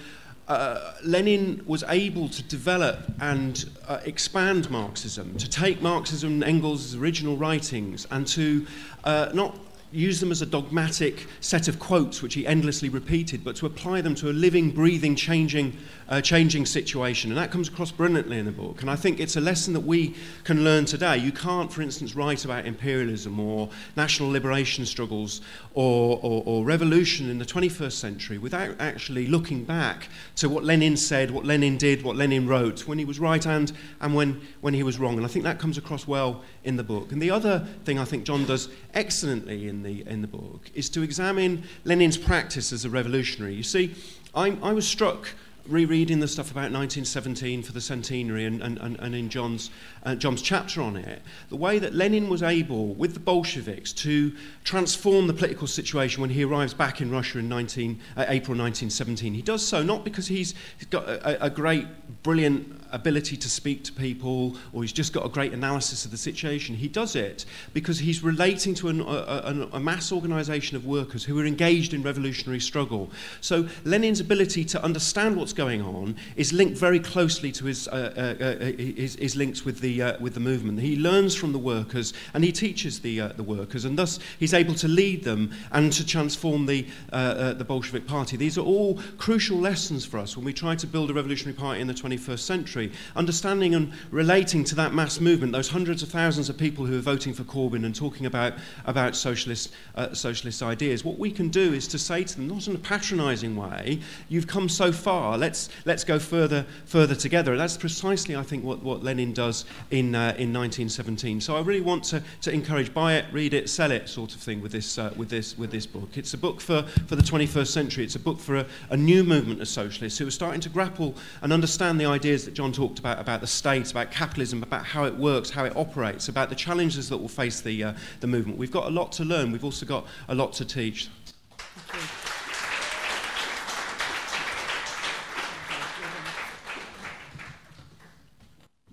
uh, Lenin was able to develop and uh, expand Marxism, to take Marxism and Engels' original writings and to uh, not use them as a dogmatic set of quotes which he endlessly repeated, but to apply them to a living, breathing, changing, uh, changing situation. And that comes across brilliantly in the book. And I think it's a lesson that we can learn today. You can't, for instance, write about imperialism or national liberation struggles or, or, or revolution in the 21st century without actually looking back to what Lenin said, what Lenin did, what Lenin wrote, when he was right and, and when, when he was wrong. And I think that comes across well in the book. And the other thing I think John does excellently in the, in the book is to examine Lenin's practice as a revolutionary. You see, I, I was struck rereading the stuff about 1917 for the centenary and, and, and, and in John's, uh, John's chapter on it, the way that Lenin was able, with the Bolsheviks, to transform the political situation when he arrives back in Russia in 19, uh, April 1917. He does so not because he's, got a, a great, brilliant ability to speak to people or he's just got a great analysis of the situation. He does it because he's relating to an, a, a, a mass organisation of workers who are engaged in revolutionary struggle. So Lenin's ability to understand what's going on is linked very closely to his, uh, uh, uh, his, his, links with the, uh, with the movement. He learns from the workers and he teaches the, uh, the workers and thus he's able to lead them and to transform the, uh, the Bolshevik party. These are all crucial lessons for us when we try to build a revolutionary party in the 21st century. Understanding and relating to that mass movement, those hundreds of thousands of people who are voting for Corbyn and talking about, about socialist, socialist ideas, what we can do is to say to them, not in a patronising way, you've come so far, let's, let's go further, further together. That's precisely, I think, what, what Lenin does in, uh, in 1917. So I really want to, to encourage buy it, read it, sell it sort of thing with this, uh, with this, with this book. It's a book for, for the 21st century. It's a book for a, a new movement of socialists who are starting to grapple and understand the ideas that John talked about, about the state, about capitalism, about how it works, how it operates, about the challenges that will face the, uh, the movement. We've got a lot to learn. We've also got a lot to teach.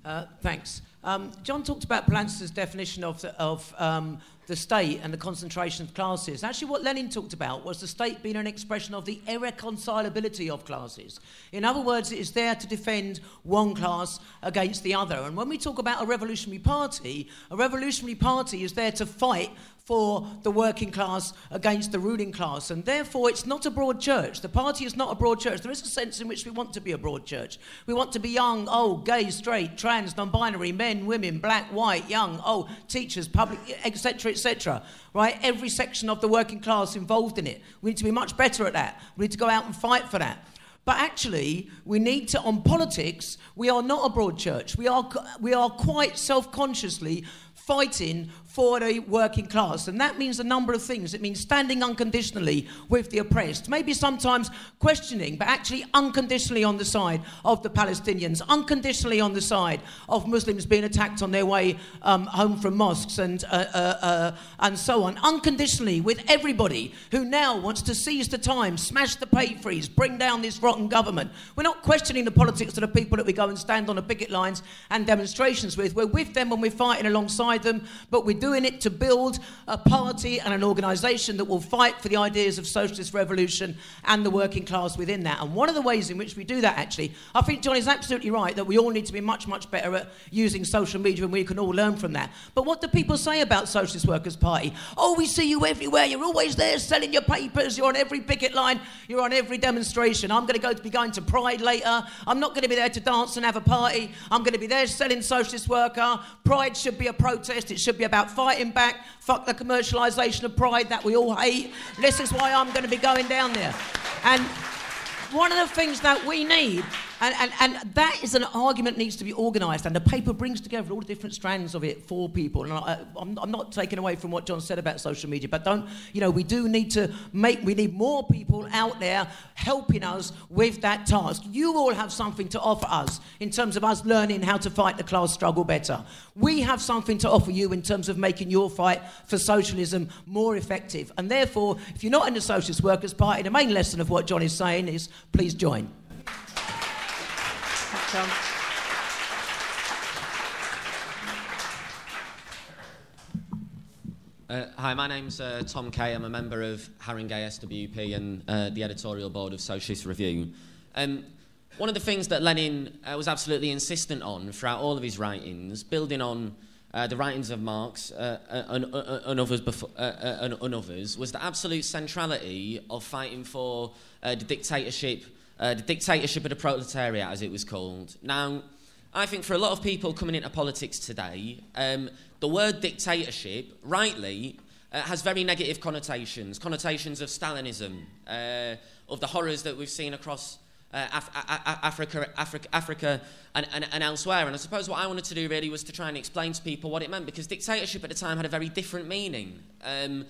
Uh, thanks. Um, John talked about Poulantzas's definition of, the, of um, the state and the concentration of classes. Actually, what Lenin talked about was the state being an expression of the irreconcilability of classes. In other words, it is there to defend one class against the other. And when we talk about a revolutionary party, a revolutionary party is there to fight for the working class against the ruling class. And therefore, it's not a broad church. The party is not a broad church. There is a sense in which we want to be a broad church. We want to be young, old, gay, straight, trans, non binary, men, women, black, white, young, old, teachers, public, etc., etc. Right? Every section of the working class involved in it. We need to be much better at that. We need to go out and fight for that. But actually, we need to, on politics, we are not a broad church. We are, we are quite self consciously fighting for the working class. And that means a number of things. It means standing unconditionally with the oppressed, maybe sometimes questioning, but actually unconditionally on the side of the Palestinians, unconditionally on the side of Muslims being attacked on their way um, home from mosques and, uh, uh, uh, and so on, unconditionally with everybody who now wants to seize the time, smash the pay freeze, bring down this rotten government. We're not questioning the politics of the people that we go and stand on the picket lines and demonstrations with. We're with them and we're fighting alongside them, but we do doing it to build a party and an organisation that will fight for the ideas of socialist revolution and the working class within that. And one of the ways in which we do that, actually, I think John is absolutely right that we all need to be much, much better at using social media and we can all learn from that. But what do people say about Socialist Workers' Party? Oh, we see you everywhere. You're always there selling your papers. You're on every picket line. You're on every demonstration. I'm going to go to be going to Pride later. I'm not going to be there to dance and have a party. I'm going to be there selling Socialist Worker. Pride should be a protest. It should be about fighting back, fuck the commercialisation of pride that we all hate. This is why I'm going to be going down there. And one of the things that we need and, and, and that is an argument needs to be organised, and the paper brings together all the different strands of it for people. And I, I'm, I'm not taking away from what John said about social media, but don't, you know, we do need to make, we need more people out there helping us with that task. You all have something to offer us in terms of us learning how to fight the class struggle better. We have something to offer you in terms of making your fight for socialism more effective. And therefore, if you're not in the Socialist Workers' Party, the main lesson of what John is saying is please join. Uh, hi, my name's uh, Tom Kay. I'm a member of Haringey SWP and uh, the editorial board of Socialist Review. Um, one of the things that Lenin uh, was absolutely insistent on throughout all of his writings, building on uh, the writings of Marx uh, and, and, others before, and, and, others, was the absolute centrality of fighting for the dictatorship, the dictatorship of the proletariat, as it was called. Now, I think for a lot of people coming into politics today, um, the word dictatorship, rightly, uh, has very negative connotations, connotations of Stalinism, uh, of the horrors that we've seen across uh, Af- Africa, Africa, Africa and, and, and, elsewhere. And I suppose what I wanted to do really was to try and explain to people what it meant, because dictatorship at the time had a very different meaning. Um,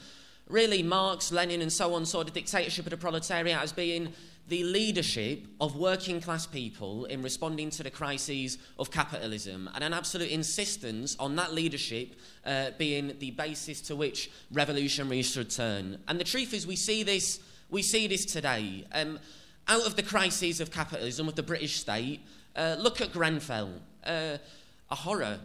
really, Marx, Lenin, and so on saw the dictatorship of the proletariat as being the leadership of working class people in responding to the crises of capitalism and an absolute insistence on that leadership uh, being the basis to which revolutionaries should turn. And the truth is, we see this, we see this today. Um, out of the crises of capitalism, of the British state, uh, look at Grenfell. Uh, a horror,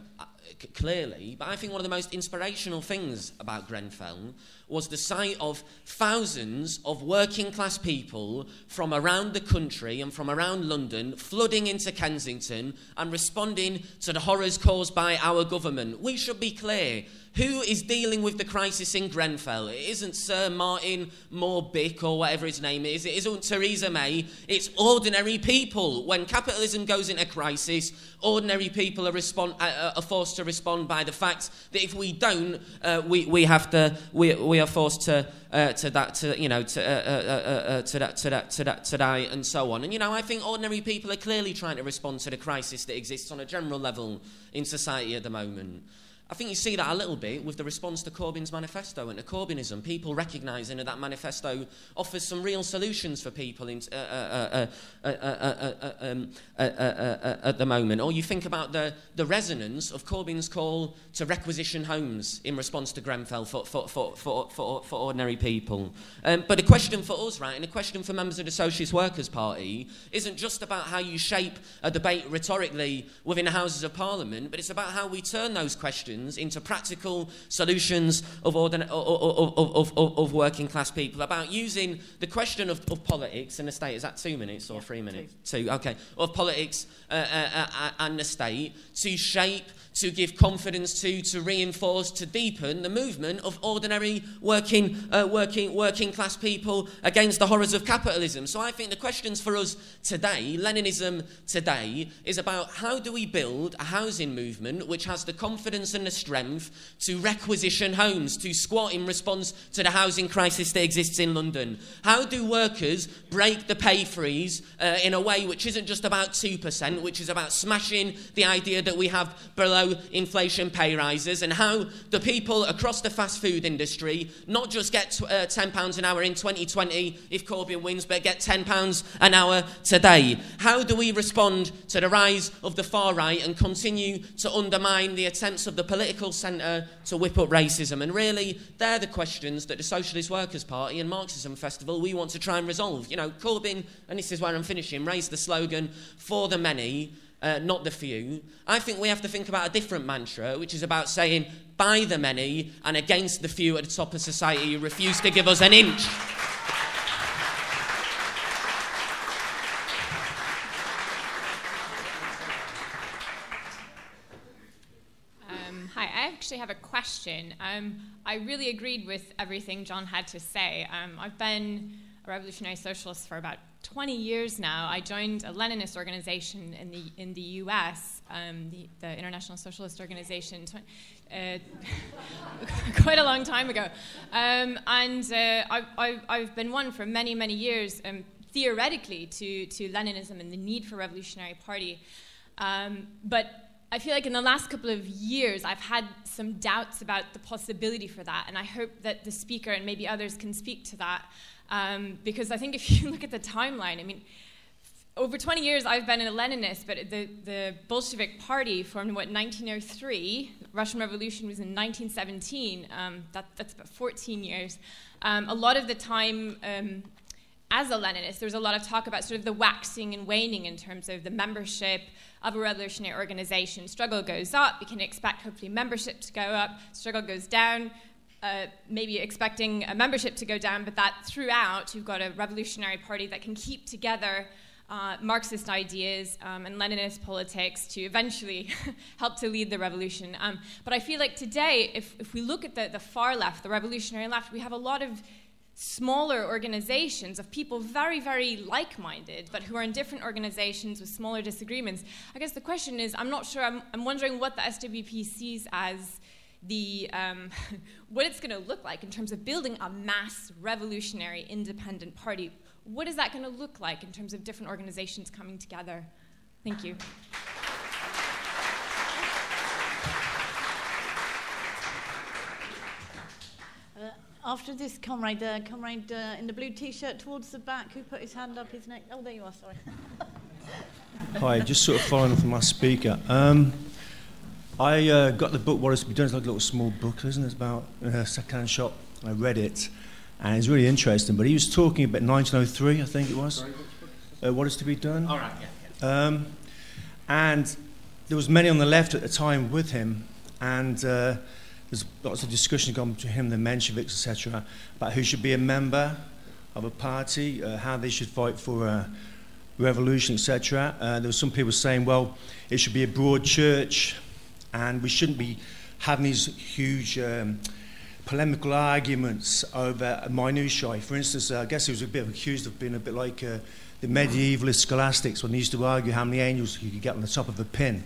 uh, clearly, but I think one of the most inspirational things about Grenfell was the sight of thousands of working class people from around the country and from around London flooding into Kensington and responding to the horrors caused by our government. We should be clear who is dealing with the crisis in Grenfell? It isn't Sir Martin Moore-Bick or whatever his name is. It isn't Theresa May. It's ordinary people. When capitalism goes into crisis, ordinary people are, respond, uh, uh, are forced to respond by the fact that if we don't, uh, we, we have to, we, we are forced to, uh, to that, to, you know, to, uh, uh, to that, to that, to that, to die, and so on. And, you know, I think ordinary people are clearly trying to respond to the crisis that exists on a general level in society at the moment. I think you see that a little bit with the response to Corbyn's manifesto and to Corbynism. People recognising that that manifesto offers some real solutions for people uh, uh, uh, um, at the moment. Or you think about the, the resonance of Corbyn's call to requisition homes in response to Grenfell for, for, for, for, for, for ordinary people. Um, but a question for us, right, and a question for members of the Socialist Workers' Party isn't just about how you shape a debate rhetorically within the Houses of Parliament, but it's about how we turn those questions solutions into practical solutions of, ordin- of, of, of, working class people, about using the question of, of politics and the state. Is that two minutes or yeah, three minutes? Two. two. okay. Of politics uh, uh, uh, and the state to shape to give confidence to, to reinforce, to deepen the movement of ordinary working, uh, working, working class people against the horrors of capitalism. So I think the questions for us today, Leninism today, is about how do we build a housing movement which has the confidence and the strength to requisition homes, to squat in response to the housing crisis that exists in London? How do workers break the pay freeze uh, in a way which isn't just about 2%, which is about smashing the idea that we have below inflation pay rises and how the people across the fast food industry not just get uh, £10 an hour in 2020 if Corbyn wins, but get £10 an hour today. How do we respond to the rise of the far right and continue to undermine the attempts of the political centre to whip up racism? And really, they're the questions that the Socialist Workers' Party and Marxism Festival we want to try and resolve. You know, Corbyn, and this is where I'm finishing, raised the slogan for the many uh, not the few. I think we have to think about a different mantra, which is about saying, by the many and against the few at the top of society who refuse to give us an inch. Um, hi, I actually have a question. Um, I really agreed with everything John had to say. Um, I've been a revolutionary socialist for about 20 years now. I joined a Leninist organization in the, in the US, um, the, the, International Socialist Organization, uh, quite a long time ago. Um, and uh, I, I've been one for many, many years, um, theoretically, to, to Leninism and the need for revolutionary party. Um, but I feel like in the last couple of years, I've had some doubts about the possibility for that, and I hope that the speaker and maybe others can speak to that. Um, because I think if you look at the timeline, I mean, over 20 years I've been a Leninist, but the, the Bolshevik Party formed in what, 1903? Russian Revolution was in 1917. Um, that, that's about 14 years. Um, a lot of the time, um, as a Leninist, there was a lot of talk about sort of the waxing and waning in terms of the membership of a revolutionary organization. Struggle goes up, you can expect hopefully membership to go up, struggle goes down, uh, maybe expecting a membership to go down, but that throughout you've got a revolutionary party that can keep together uh, Marxist ideas um, and Leninist politics to eventually help to lead the revolution. Um, but I feel like today, if, if we look at the, the far left, the revolutionary left, we have a lot of smaller organizations of people very, very like minded, but who are in different organizations with smaller disagreements. I guess the question is I'm not sure, I'm, I'm wondering what the SWP sees as the um, what it's going to look like in terms of building a mass revolutionary independent party what is that going to look like in terms of different organizations coming together? Thank you. Uh, after this, comrade, uh, comrade uh, in the blue t-shirt towards the back, who put his hand up his neck? Oh, there you are. Sorry. Hi, just sort of following from my speaker. Um, I uh, got the book What Is to Be Done. It's like a little small book, isn't it? It's about a second-hand shop. I read it, and it's really interesting. But he was talking about 1903, I think it was. Uh, what is to be done? All right, yeah. yeah. Um, and there was many on the left at the time with him, and uh, there's lots of discussion going between him, the Mensheviks, etc., about who should be a member of a party, uh, how they should fight for a revolution, etc. Uh, there were some people saying, well, it should be a broad church, and we shouldn't be having these huge. Um, polemical arguments over minutiae. For instance, uh, I guess he was a bit accused of being a bit like uh, the medievalist scholastics when they used to argue how many angels you could get on the top of a pin.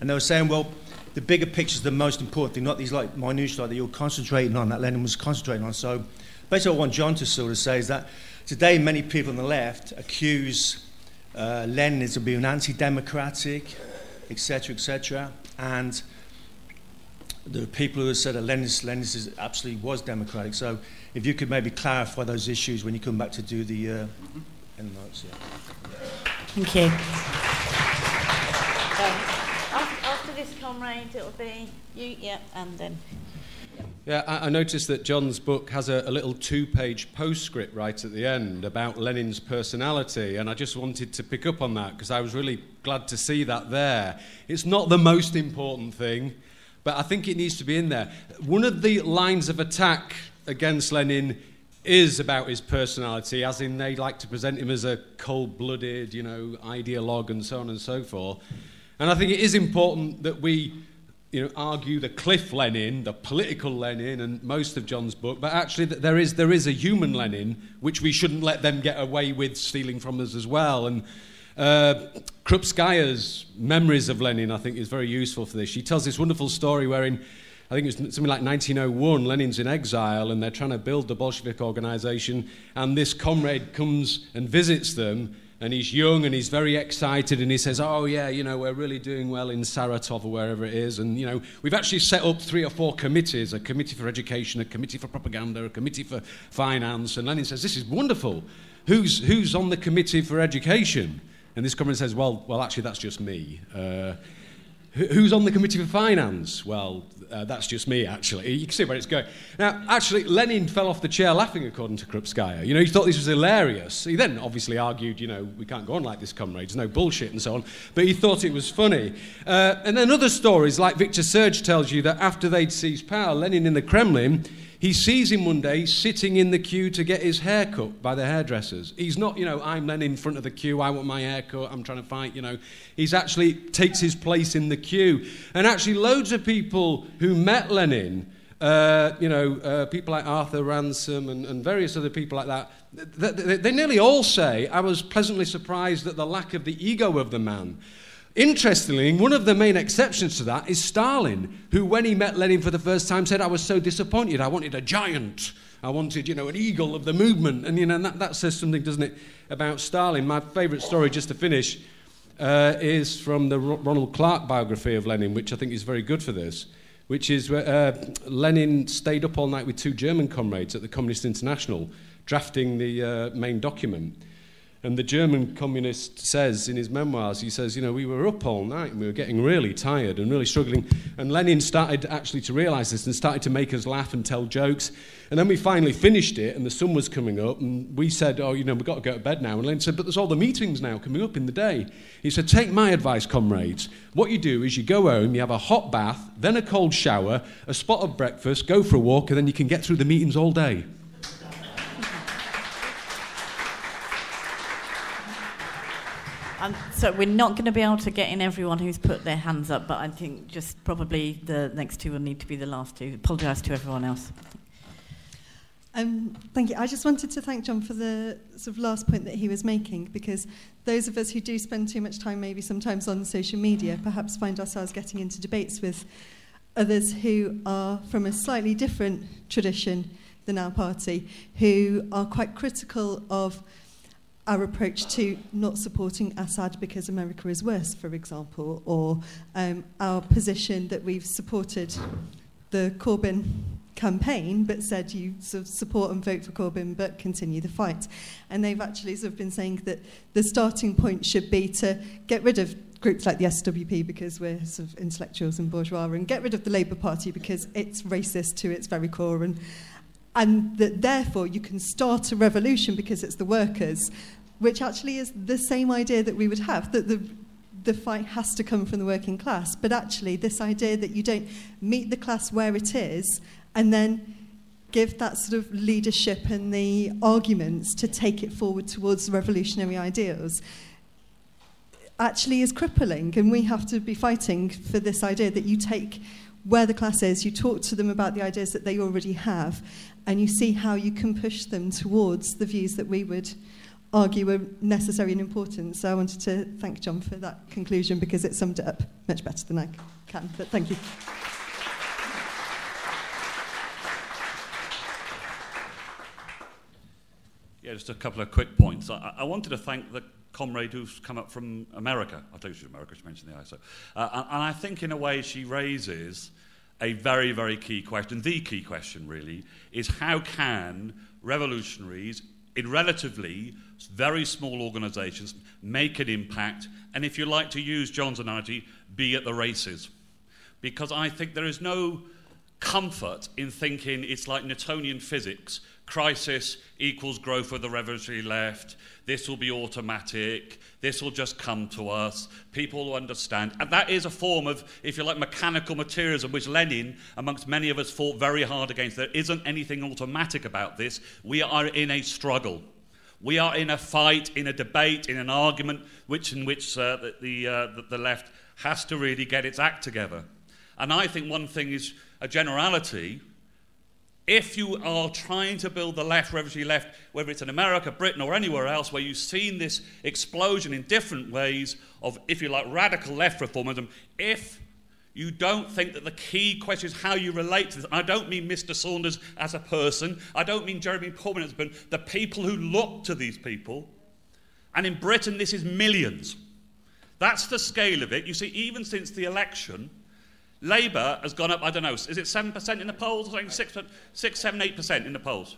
And they were saying, well, the bigger picture is the most important thing, not these like minutiae that you're concentrating on, that Lenin was concentrating on. So basically what I want John to sort of say is that today many people on the left accuse uh, Leninism of being anti-democratic, etc., etc., and the people who have said that Lenin, Lenin absolutely was democratic. So if you could maybe clarify those issues when you come back to do the uh, end notes. Yeah. Thank you. after, after this, comrade, it'll be you, yeah, and then. Yeah, I, I noticed that John's book has a, a little two page postscript right at the end about Lenin's personality, and I just wanted to pick up on that because I was really glad to see that there. It's not the most important thing, but I think it needs to be in there. One of the lines of attack against Lenin is about his personality, as in they like to present him as a cold blooded, you know, ideologue and so on and so forth. And I think it is important that we you know, argue the cliff Lenin, the political Lenin, and most of John's book, but actually there is, there is a human Lenin, which we shouldn't let them get away with stealing from us as well. And uh, Krupskaya's memories of Lenin, I think, is very useful for this. She tells this wonderful story wherein, I think it was something like 1901, Lenin's in exile and they're trying to build the Bolshevik organization, and this comrade comes and visits them, and he's young and he's very excited, and he says, Oh, yeah, you know, we're really doing well in Saratov or wherever it is, and, you know, we've actually set up three or four committees a committee for education, a committee for propaganda, a committee for finance, and Lenin says, This is wonderful. Who's, who's on the committee for education? And this comrade says, well, well, actually, that's just me. Uh, who's on the committee for finance? Well, uh, that's just me, actually. You can see where it's going. Now, actually, Lenin fell off the chair laughing, according to Krupskaya. You know, he thought this was hilarious. He then obviously argued, you know, we can't go on like this, comrades, no bullshit and so on. But he thought it was funny. Uh, and then other stories, like Victor Serge tells you that after they'd seized power, Lenin in the Kremlin he sees him one day sitting in the queue to get his hair cut by the hairdressers. He's not, you know, I'm then in front of the queue, I want my hair cut, I'm trying to fight, you know. He's actually takes his place in the queue. And actually, loads of people who met Lenin, uh, you know, uh, people like Arthur Ransome and, and, various other people like that, they, they, they nearly all say, I was pleasantly surprised at the lack of the ego of the man. Interestingly, one of the main exceptions to that is Stalin, who, when he met Lenin for the first time, said, I was so disappointed. I wanted a giant. I wanted, you know, an eagle of the movement. And, you know, that, that says something, doesn't it, about Stalin. My favourite story, just to finish, uh, is from the Ronald Clark biography of Lenin, which I think is very good for this, which is uh, Lenin stayed up all night with two German comrades at the Communist International, drafting the uh, main document. And the German communist says in his memoirs, he says, you know, we were up all night and we were getting really tired and really struggling. And Lenin started actually to realize this and started to make us laugh and tell jokes. And then we finally finished it and the sun was coming up and we said, oh, you know, we've got to go to bed now. And Lenin said, but there's all the meetings now coming up in the day. He said, take my advice, comrades. What you do is you go home, you have a hot bath, then a cold shower, a spot of breakfast, go for a walk, and then you can get through the meetings all day. Um, so we're not going to be able to get in everyone who's put their hands up, but I think just probably the next two will need to be the last two. Apologise to everyone else. Um, thank you. I just wanted to thank John for the sort of last point that he was making, because those of us who do spend too much time, maybe sometimes on social media, perhaps find ourselves getting into debates with others who are from a slightly different tradition than our party, who are quite critical of our approach to not supporting Assad because America is worse, for example, or um, our position that we've supported the Corbyn campaign but said you sort of support and vote for Corbyn but continue the fight. And they've actually sort of been saying that the starting point should be to get rid of groups like the SWP because we're sort of intellectuals and bourgeois and get rid of the Labour Party because it's racist to its very core and and that therefore you can start a revolution because it's the workers, which actually is the same idea that we would have, that the, the fight has to come from the working class. But actually, this idea that you don't meet the class where it is and then give that sort of leadership and the arguments to take it forward towards revolutionary ideals actually is crippling. And we have to be fighting for this idea that you take where the class is, you talk to them about the ideas that they already have, and you see how you can push them towards the views that we would argue are necessary and important. So I wanted to thank John for that conclusion because it summed it up much better than I can. But thank you. Yeah, just a couple of quick points. I, I wanted to thank the comrade who's come up from America. I think she's America, she mentioned the ISO. Uh, and, and I think, in a way, she raises a very, very key question. The key question, really, is how can revolutionaries in relatively very small organizations make an impact, and if you like to use John's analogy, be at the races? Because I think there is no comfort in thinking it's like Newtonian physics crisis equals growth of the revolutionary left. This will be automatic. This will just come to us. People will understand. And that is a form of, if you like, mechanical materialism, which Lenin, amongst many of us, fought very hard against. There isn't anything automatic about this. We are in a struggle. We are in a fight, in a debate, in an argument, which in which uh, the, the, uh, the left has to really get its act together. And I think one thing is a generality if you are trying to build the left, revolutionary left, whether it's in America, Britain, or anywhere else, where you've seen this explosion in different ways of, if you like, radical left reformism, if you don't think that the key question is how you relate to this. I don't mean Mr. Sanders as a person. I don't mean Jeremy Corbyn as a person. The people who look to these people. And in Britain, this is millions. That's the scale of it. You see, even since the election, Labour has gone up, I don't know, is it 7% in the polls? I think 6, 6 7, 8% in the polls.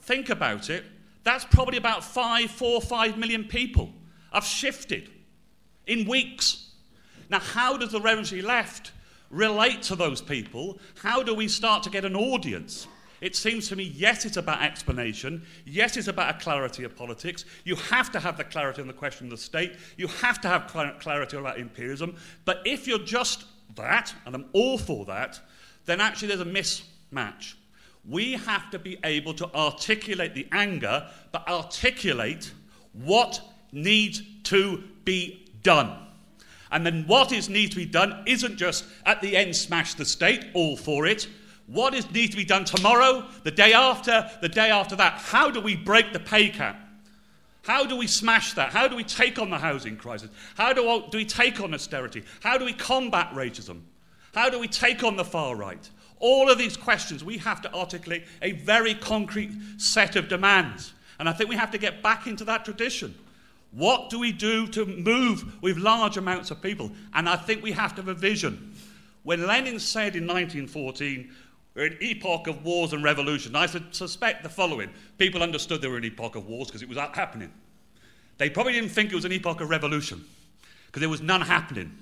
Think about it. That's probably about 5, 4, 5 million people have shifted in weeks. Now, how does the revolutionary left relate to those people? How do we start to get an audience? It seems to me, yes, it's about explanation. Yes, it's about a clarity of politics. You have to have the clarity on the question of the state. You have to have clarity about imperialism. But if you're just that, and I'm all for that, then actually there's a mismatch. We have to be able to articulate the anger, but articulate what needs to be done. And then what is needs to be done isn't just at the end smash the state, all for it. What is needs to be done tomorrow, the day after, the day after that? How do we break the pay cap? How do we smash that? How do we take on the housing crisis? How do, do we take on austerity? How do we combat racism? How do we take on the far right? All of these questions, we have to articulate a very concrete set of demands. And I think we have to get back into that tradition. What do we do to move with large amounts of people? And I think we have to have a vision. When Lenin said in 1914, we're in an epoch of wars and revolutions. I suspect the following. People understood they were an epoch of wars because it was happening. They probably didn't think it was an epoch of revolution because there was none happening.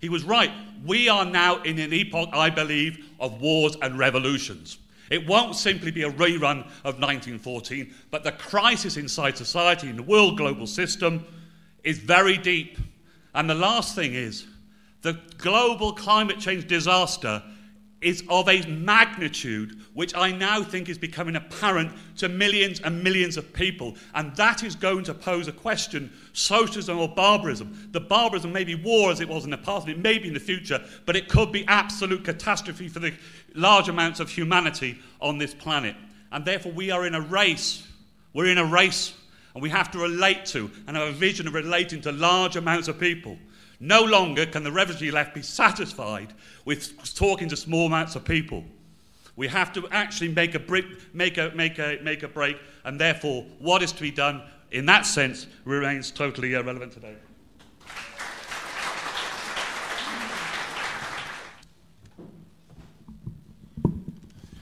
He was right. We are now in an epoch, I believe, of wars and revolutions. It won't simply be a rerun of 1914, but the crisis inside society, in the world global system, is very deep. And the last thing is the global climate change disaster is of a magnitude which I now think is becoming apparent to millions and millions of people. And that is going to pose a question socialism or barbarism. The barbarism may be war as it was in the past, and it may be in the future, but it could be absolute catastrophe for the large amounts of humanity on this planet. And therefore, we are in a race. We're in a race, and we have to relate to and have a vision of relating to large amounts of people. No longer can the revolutionary left be satisfied with talking to small amounts of people. We have to actually make a, break, make, a, make, a, make a break, and therefore, what is to be done in that sense remains totally irrelevant today.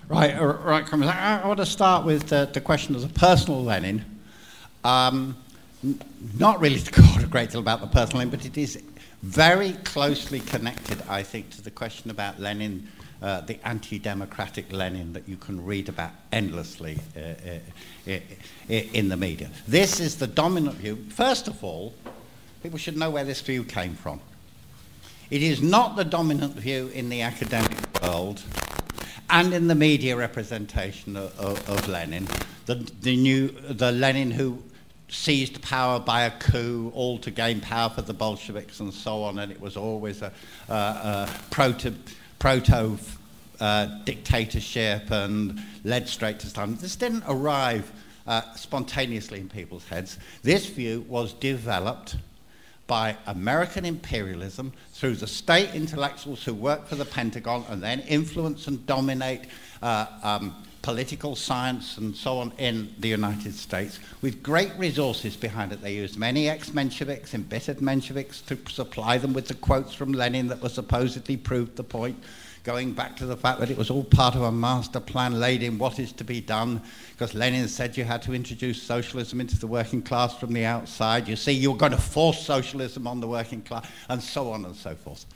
Right, uh, right. I, I want to start with the, the question of the personal Lenin. Um, not really to talk a great deal about the personal Lenin, but it is very closely connected, I think, to the question about Lenin, uh, the anti democratic Lenin that you can read about endlessly uh, uh, in the media. This is the dominant view. First of all, people should know where this view came from. It is not the dominant view in the academic world and in the media representation of, of, of Lenin. The, the, new, the Lenin who seized power by a coup, all to gain power for the Bolsheviks and so on, and it was always a, a, a proto, proto uh, dictatorship and led straight to Stalin. This didn't arrive uh, spontaneously in people's heads. This view was developed by American imperialism through the state intellectuals who work for the Pentagon and then influence and dominate uh, um, political science and so on in the United States with great resources behind it. They used many ex-Mensheviks, embittered Mensheviks to supply them with the quotes from Lenin that were supposedly proved the point, going back to the fact that it was all part of a master plan laid in what is to be done, because Lenin said you had to introduce socialism into the working class from the outside. You see, you're going to force socialism on the working class, and so on and so forth.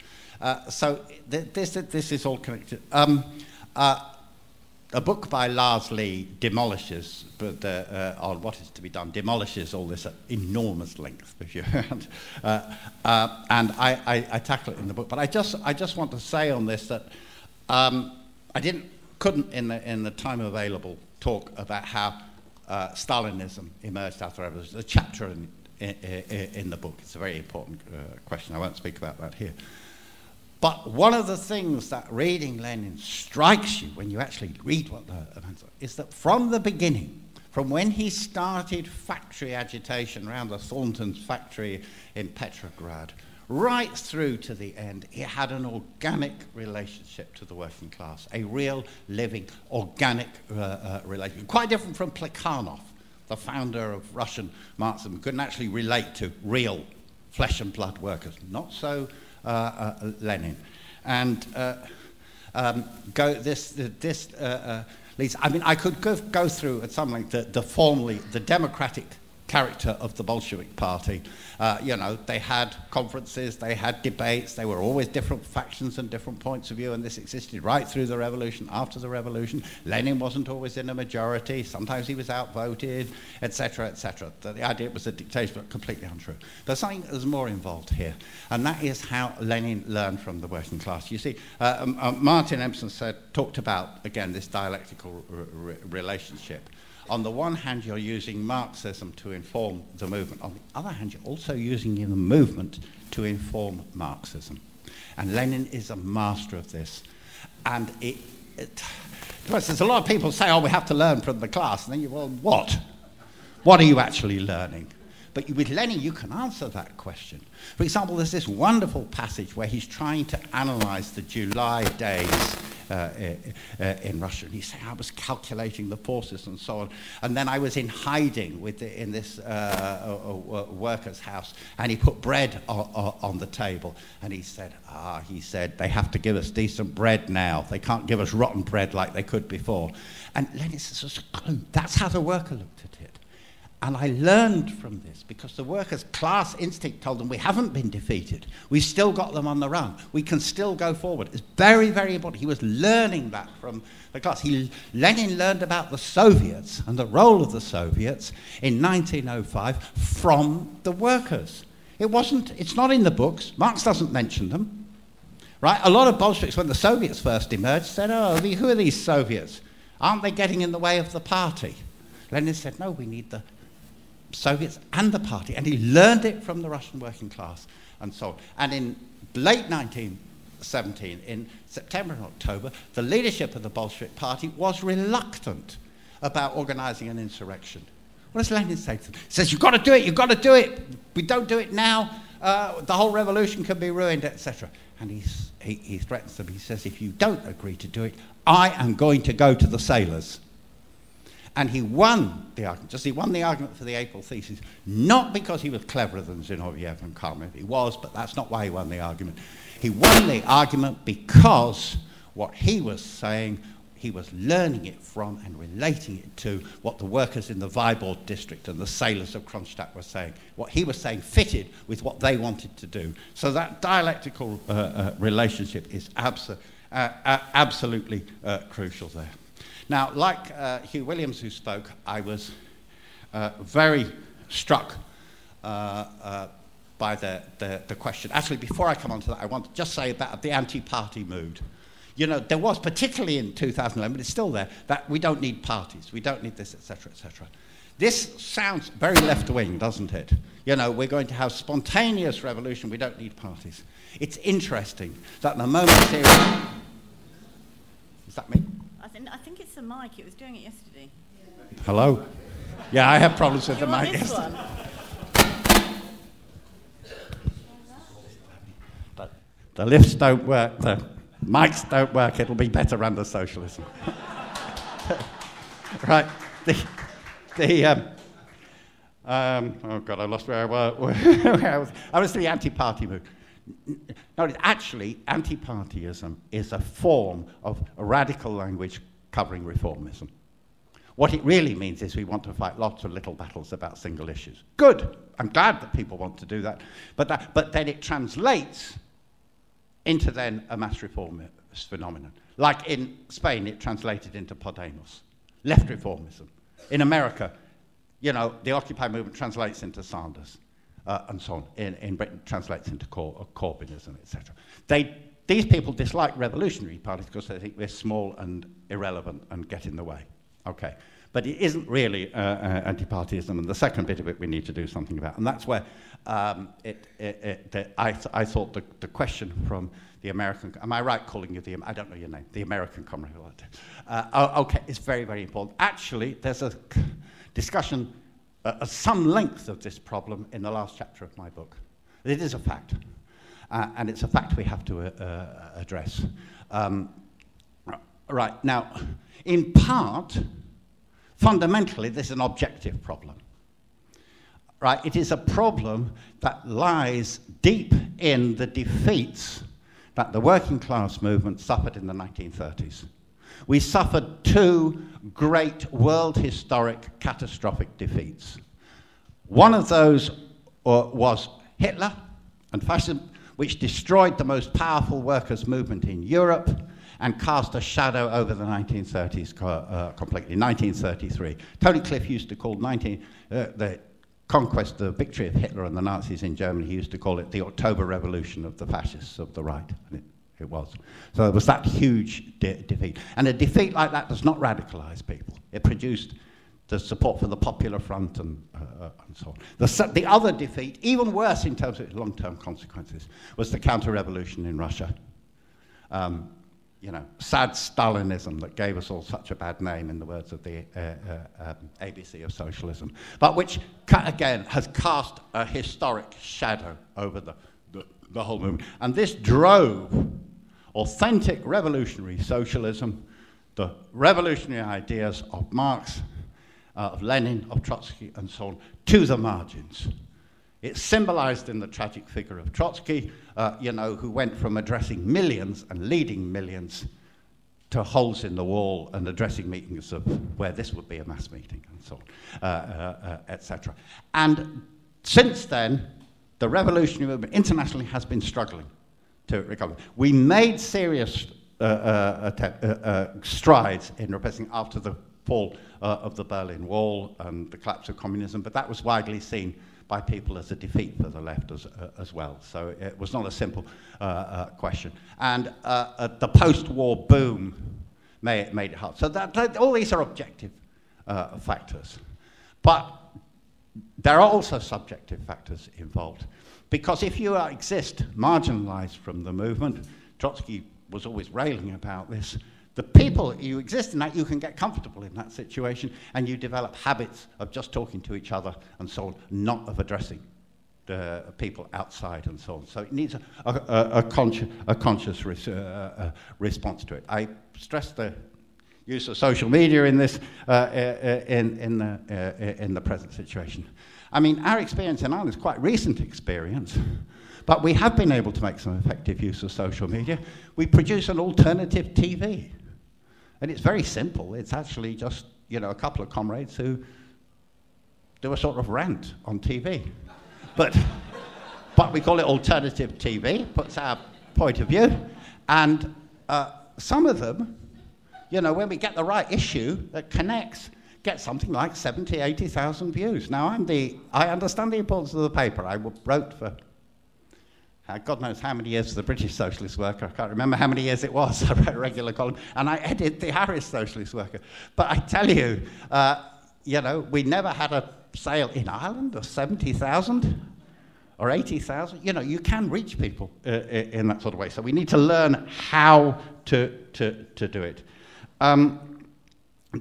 Uh, so th- this, this is all connected. Um, uh, a book by Lars Lih demolishes, but uh, on what is to be done, demolishes all this at enormous length, if you uh, uh, and I, I, I, tackle it in the book. But I just, I just want to say on this that um, I didn't, couldn't, in the, in the time available, talk about how uh, Stalinism emerged after the revolution. The chapter in, in, in, the book. It's a very important uh, question. I won't speak about that here. But one of the things that reading Lenin strikes you when you actually read what the events are is that from the beginning, from when he started factory agitation around the Thornton's factory in Petrograd, right through to the end, he had an organic relationship to the working class, a real, living, organic uh, uh, relationship. Quite different from Plekhanov, the founder of Russian Marxism, couldn't actually relate to real flesh and blood workers. Not so Lenin. And uh, um, go, this, this leads, I mean, I could go, go through at some length the, the formally, the democratic character of the Bolshevik Party. Uh, you know, they had conferences, they had debates, they were always different factions and different points of view, and this existed right through the revolution, after the revolution. Lenin wasn't always in a majority, sometimes he was outvoted, etc., etc. The idea it was a dictatorship was completely untrue. There's something that's more involved here, and that is how Lenin learned from the working class. You see, uh, um, uh, Martin Empson said, talked about, again, this dialectical relationship on the one hand, you're using Marxism to inform the movement. On the other hand, you're also using the movement to inform Marxism. And Lenin is a master of this. And it, it, there's a lot of people say, oh, we have to learn from the class. And then you, well, what? What are you actually learning? But with Lenin, you can answer that question. For example, there's this wonderful passage where he's trying to analyze the July days uh, uh, in Russia. And he said, I was calculating the forces and so on. And then I was in hiding with the, in this uh, worker's house, and he put bread on, on the table. And he said, Ah, he said, they have to give us decent bread now. They can't give us rotten bread like they could before. And Lenin says, That's how the worker. And I learned from this because the workers' class instinct told them we haven't been defeated. We've still got them on the run. We can still go forward. It's very, very important. He was learning that from the class. He, Lenin learned about the Soviets and the role of the Soviets in 1905 from the workers. It wasn't, it's not in the books. Marx doesn't mention them. Right? A lot of Bolsheviks, when the Soviets first emerged, said, oh, who are these Soviets? Aren't they getting in the way of the party? Lenin said, no, we need the Soviets and the party. And he learned it from the Russian working class and so on. And in late 1917, in September and October, the leadership of the Bolshevik Party was reluctant about organizing an insurrection. What does Lenin say to them? He says, You've got to do it, you've got to do it. We don't do it now, uh, the whole revolution can be ruined, etc. And he's, he, he threatens them. He says, If you don't agree to do it, I am going to go to the sailors. And he won the argument, just he won the argument for the April thesis, not because he was cleverer than Zinoviev and Kamenev. He was, but that's not why he won the argument. He won the argument because what he was saying, he was learning it from and relating it to what the workers in the Vyborg district and the sailors of Kronstadt were saying. What he was saying fitted with what they wanted to do. So that dialectical uh, uh, relationship is abso- uh absolutely uh, crucial there. Now, like uh, Hugh Williams, who spoke, I was uh, very struck uh, uh, by the, the, the, question. Actually, before I come on to that, I want to just say about the anti party mood. You know, there was, particularly in 2011, but it's still there, that we don't need parties, we don't need this, etc., etc. This sounds very left wing, doesn't it? You know, we're going to have spontaneous revolution, we don't need parties. It's interesting that the moment. Is that me? I think it's the mic. It was doing it yesterday. Hello? Yeah, I have problems with the mic. But the lifts don't work, the mics don't work. It'll be better under socialism. right. The, the, um, um, oh God, I lost where I was. I was, I was the anti-party mood. No, actually, anti-partyism is a form of radical language covering reformism. What it really means is we want to fight lots of little battles about single issues. Good. I'm glad that people want to do that. But, that, but then it translates into then a mass reformist phenomenon. Like in Spain, it translated into Podemos, left reformism. In America, you know, the Occupy movement translates into Sanders uh, and so on. In, in Britain, translates into Cor- uh, Corbynism, etc. They, these people dislike revolutionary parties because they think they're small and irrelevant and get in the way. Okay. But it isn't really uh, uh, anti-partyism, and the second bit of it we need to do something about. And that's where um, it, it, it, the, I, th- I thought the, the question from the American, am I right calling you the, I don't know your name, the American comrade. Uh, okay, it's very, very important. Actually, there's a discussion uh, some length of this problem in the last chapter of my book. It is a fact, uh, and it's a fact we have to uh, uh address. Um, right, now, in part, fundamentally, this is an objective problem. Right, it is a problem that lies deep in the defeats that the working class movement suffered in the 1930s. We suffered two great world historic catastrophic defeats. One of those uh, was Hitler and fascism, which destroyed the most powerful workers' movement in Europe and cast a shadow over the 1930s uh, completely. 1933. Tony Cliff used to call 19, uh, the conquest, the victory of Hitler and the Nazis in Germany, he used to call it the October Revolution of the fascists of the right. It, it was. So there was that huge de- defeat. And a defeat like that does not radicalize people. It produced the support for the Popular Front and, uh, uh and so on. The, the other defeat, even worse in terms of long term consequences, was the counter revolution in Russia. Um, you know, sad Stalinism that gave us all such a bad name, in the words of the uh, uh, um, ABC of socialism, but which, again, has cast a historic shadow over the, the, whole movement. And this drove authentic revolutionary socialism, the revolutionary ideas of Marx, uh, of Lenin, of Trotsky, and so on, to the margins. It's symbolized in the tragic figure of Trotsky, uh, you know, who went from addressing millions and leading millions to holes in the wall and addressing meetings of where this would be a mass meeting and so on, uh, uh, uh etc. And since then, the revolutionary movement internationally has been struggling to recover. We made serious uh, uh, strides in repressing after the fall uh, of the Berlin Wall and the collapse of communism, but that was widely seen by people as a defeat for the left as, uh, as well. So it was not a simple uh, uh, question. And uh, the post-war boom made, made it hard. So that, all these are objective uh, factors. But there are also subjective factors involved. Because if you exist marginalized from the movement, Trotsky was always railing about this, the people you exist in that, you can get comfortable in that situation and you develop habits of just talking to each other and so on, not of addressing the people outside and so on. So it needs a, a, a, a conscious, a conscious res, uh, uh, response to it. I stress the use of social media in this, uh, uh in, in, the, uh, in the present situation. I mean, our experience in Ireland is quite recent experience. But we have been able to make some effective use of social media. We produce an alternative TV. And it's very simple. It's actually just, you know, a couple of comrades who do a sort of rant on TV. but, but we call it alternative TV, puts our point of view. And uh, some of them, you know, when we get the right issue that connects, get something like 70, 80,000 views. Now, I'm the, I understand the importance of the paper. I wrote for uh, God knows how many years for the British Socialist worker. I can't remember how many years it was. I wrote a regular column, and I edited the Irish Socialist worker. But I tell you, uh, you know, we never had a sale in Ireland of 70,000 or 80,000. You know, you can reach people uh, in that sort of way. So we need to learn how to, to, to do it. Um,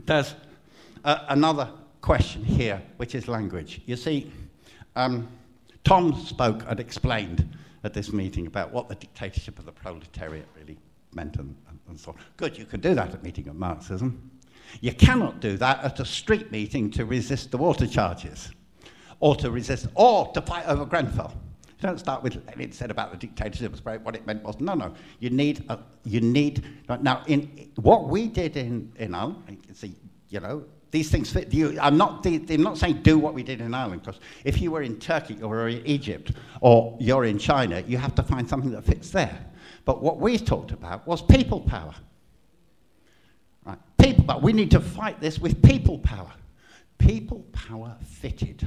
there's uh, another question here, which is language. You see, um, Tom spoke and explained at this meeting about what the dictatorship of the proletariat really meant and, and so on. Good, you can do that at a meeting of Marxism. You cannot do that at a street meeting to resist the water charges or to resist, or to fight over Grenfell. Don't start with Lenin said about the dictatorship was what it meant was no, no. You need, a, you need, now in what we did in, in Ireland, see, you know, these things fit you. I'm not, I'm not saying do what we did in Ireland, because if you were in Turkey or in Egypt or you're in China, you have to find something that fits there. But what we talked about was people power. Right? People power. We need to fight this with people power. People power fitted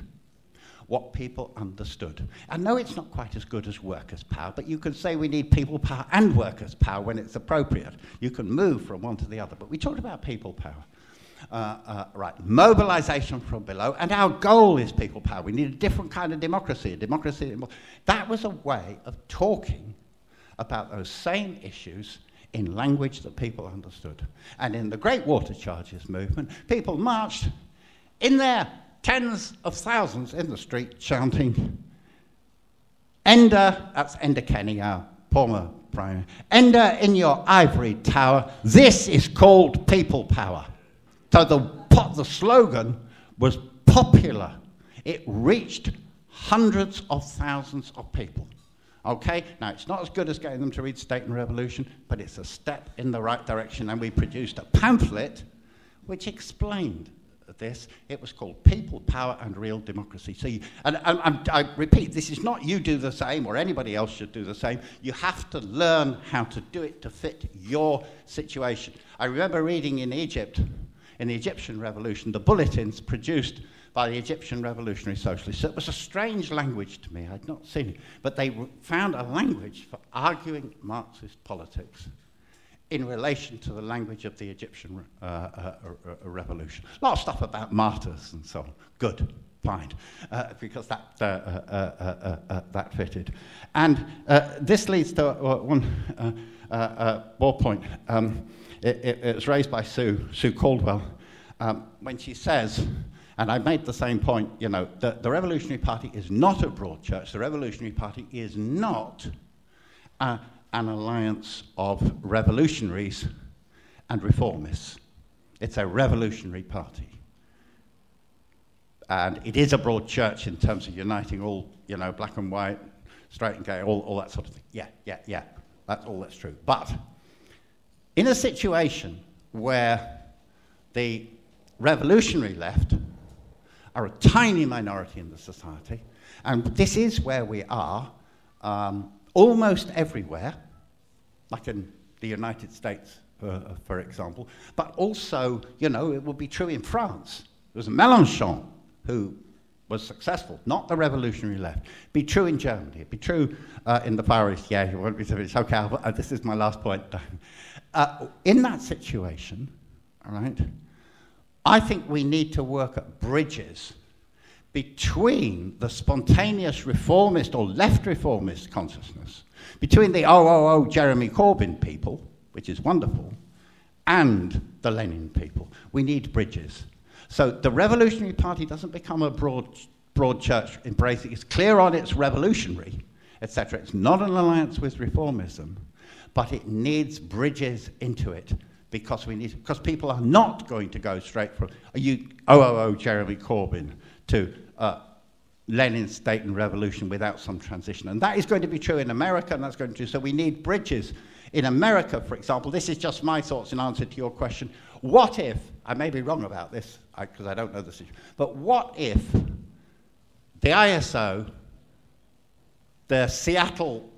what people understood. I know it's not quite as good as workers' power, but you can say we need people power and workers' power when it's appropriate. You can move from one to the other, but we talked about people power. Uh, uh, right, mobilization from below, and our goal is people power. We need a different kind of democracy. A democracy. That was a way of talking about those same issues in language that people understood. And in the Great Water Charges movement, people marched in their tens of thousands in the street shouting, Enda, that's Enda Kenny, our former prime, Enda in your ivory tower, this is called people power. So the, the slogan was popular. It reached hundreds of thousands of people. Okay? Now, it's not as good as getting them to read State and Revolution, but it's a step in the right direction. And we produced a pamphlet which explained this. It was called People, Power and Real Democracy. You, and, and, and, I repeat, this is not you do the same or anybody else should do the same. You have to learn how to do it to fit your situation. I remember reading in Egypt in the Egyptian revolution, the bulletins produced by the Egyptian revolutionary socialists. It was a strange language to me. I'd not seen it. But they found a language for arguing Marxist politics in relation to the language of the Egyptian uh, uh, uh, revolution. A lot of stuff about martyrs and so on. Good, fine, uh, because that, uh, uh, that fitted. And this leads to one more point. Um, it, it, it was raised by Sue, Sue Caldwell, um, when she says, and I made the same point, you know, that the Revolutionary Party is not a broad church. The Revolutionary Party is not uh, an alliance of revolutionaries and reformists. It's a revolutionary party. And it is a broad church in terms of uniting all, you know, black and white, straight and gay, all, all that sort of thing. Yeah, yeah, yeah. That's all that's true. But in a situation where the revolutionary left are a tiny minority in the society, and this is where we are um, almost everywhere, like in the United States, uh, for example, but also, you know, it would be true in France. It was Mélenchon who was successful, not the revolutionary left. It'd Be true in Germany. it'd be true uh, in the Far East. Yeah, you want me to? It's okay. Uh, this is my last point. Uh, in that situation, all right, I think we need to work at bridges between the spontaneous reformist or left reformist consciousness, between the oh, oh, oh, Jeremy Corbyn people, which is wonderful, and the Lenin people. We need bridges. So the Revolutionary Party doesn't become a broad, broad church embracing, it's clear on its revolutionary, etc. It's not an alliance with reformism, but it needs bridges into it because we need because people are not going to go straight from you oh oh oh Jeremy Corbyn to uh, Lenin's state and revolution without some transition, and that is going to be true in America, and that's going to so we need bridges in America, for example. This is just my thoughts in answer to your question. What if I may be wrong about this because I, I don't know the situation, but what if the ISO, the Seattle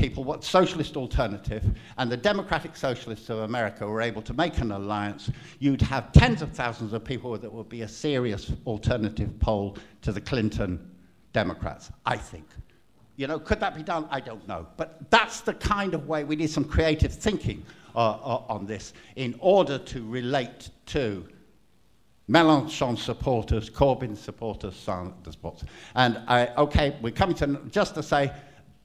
people, what socialist alternative, and the democratic socialists of America were able to make an alliance, you'd have tens of thousands of people that would be a serious alternative poll to the Clinton Democrats, I think. You know, could that be done? I don't know. But that's the kind of way we need some creative thinking uh, uh, on this in order to relate to Mélenchon supporters, Corbyn supporters, Sanders supporters. And I, okay, we're coming to just to say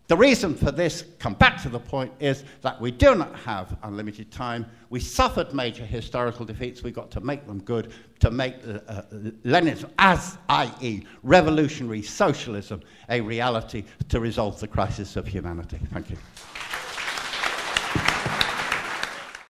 the reason for this, come back to the point, is that we do not have unlimited time. We suffered major historical defeats. We've got to make them good, to make uh, uh, Leninism, as i.e., revolutionary socialism, a reality to resolve the crisis of humanity. Thank you.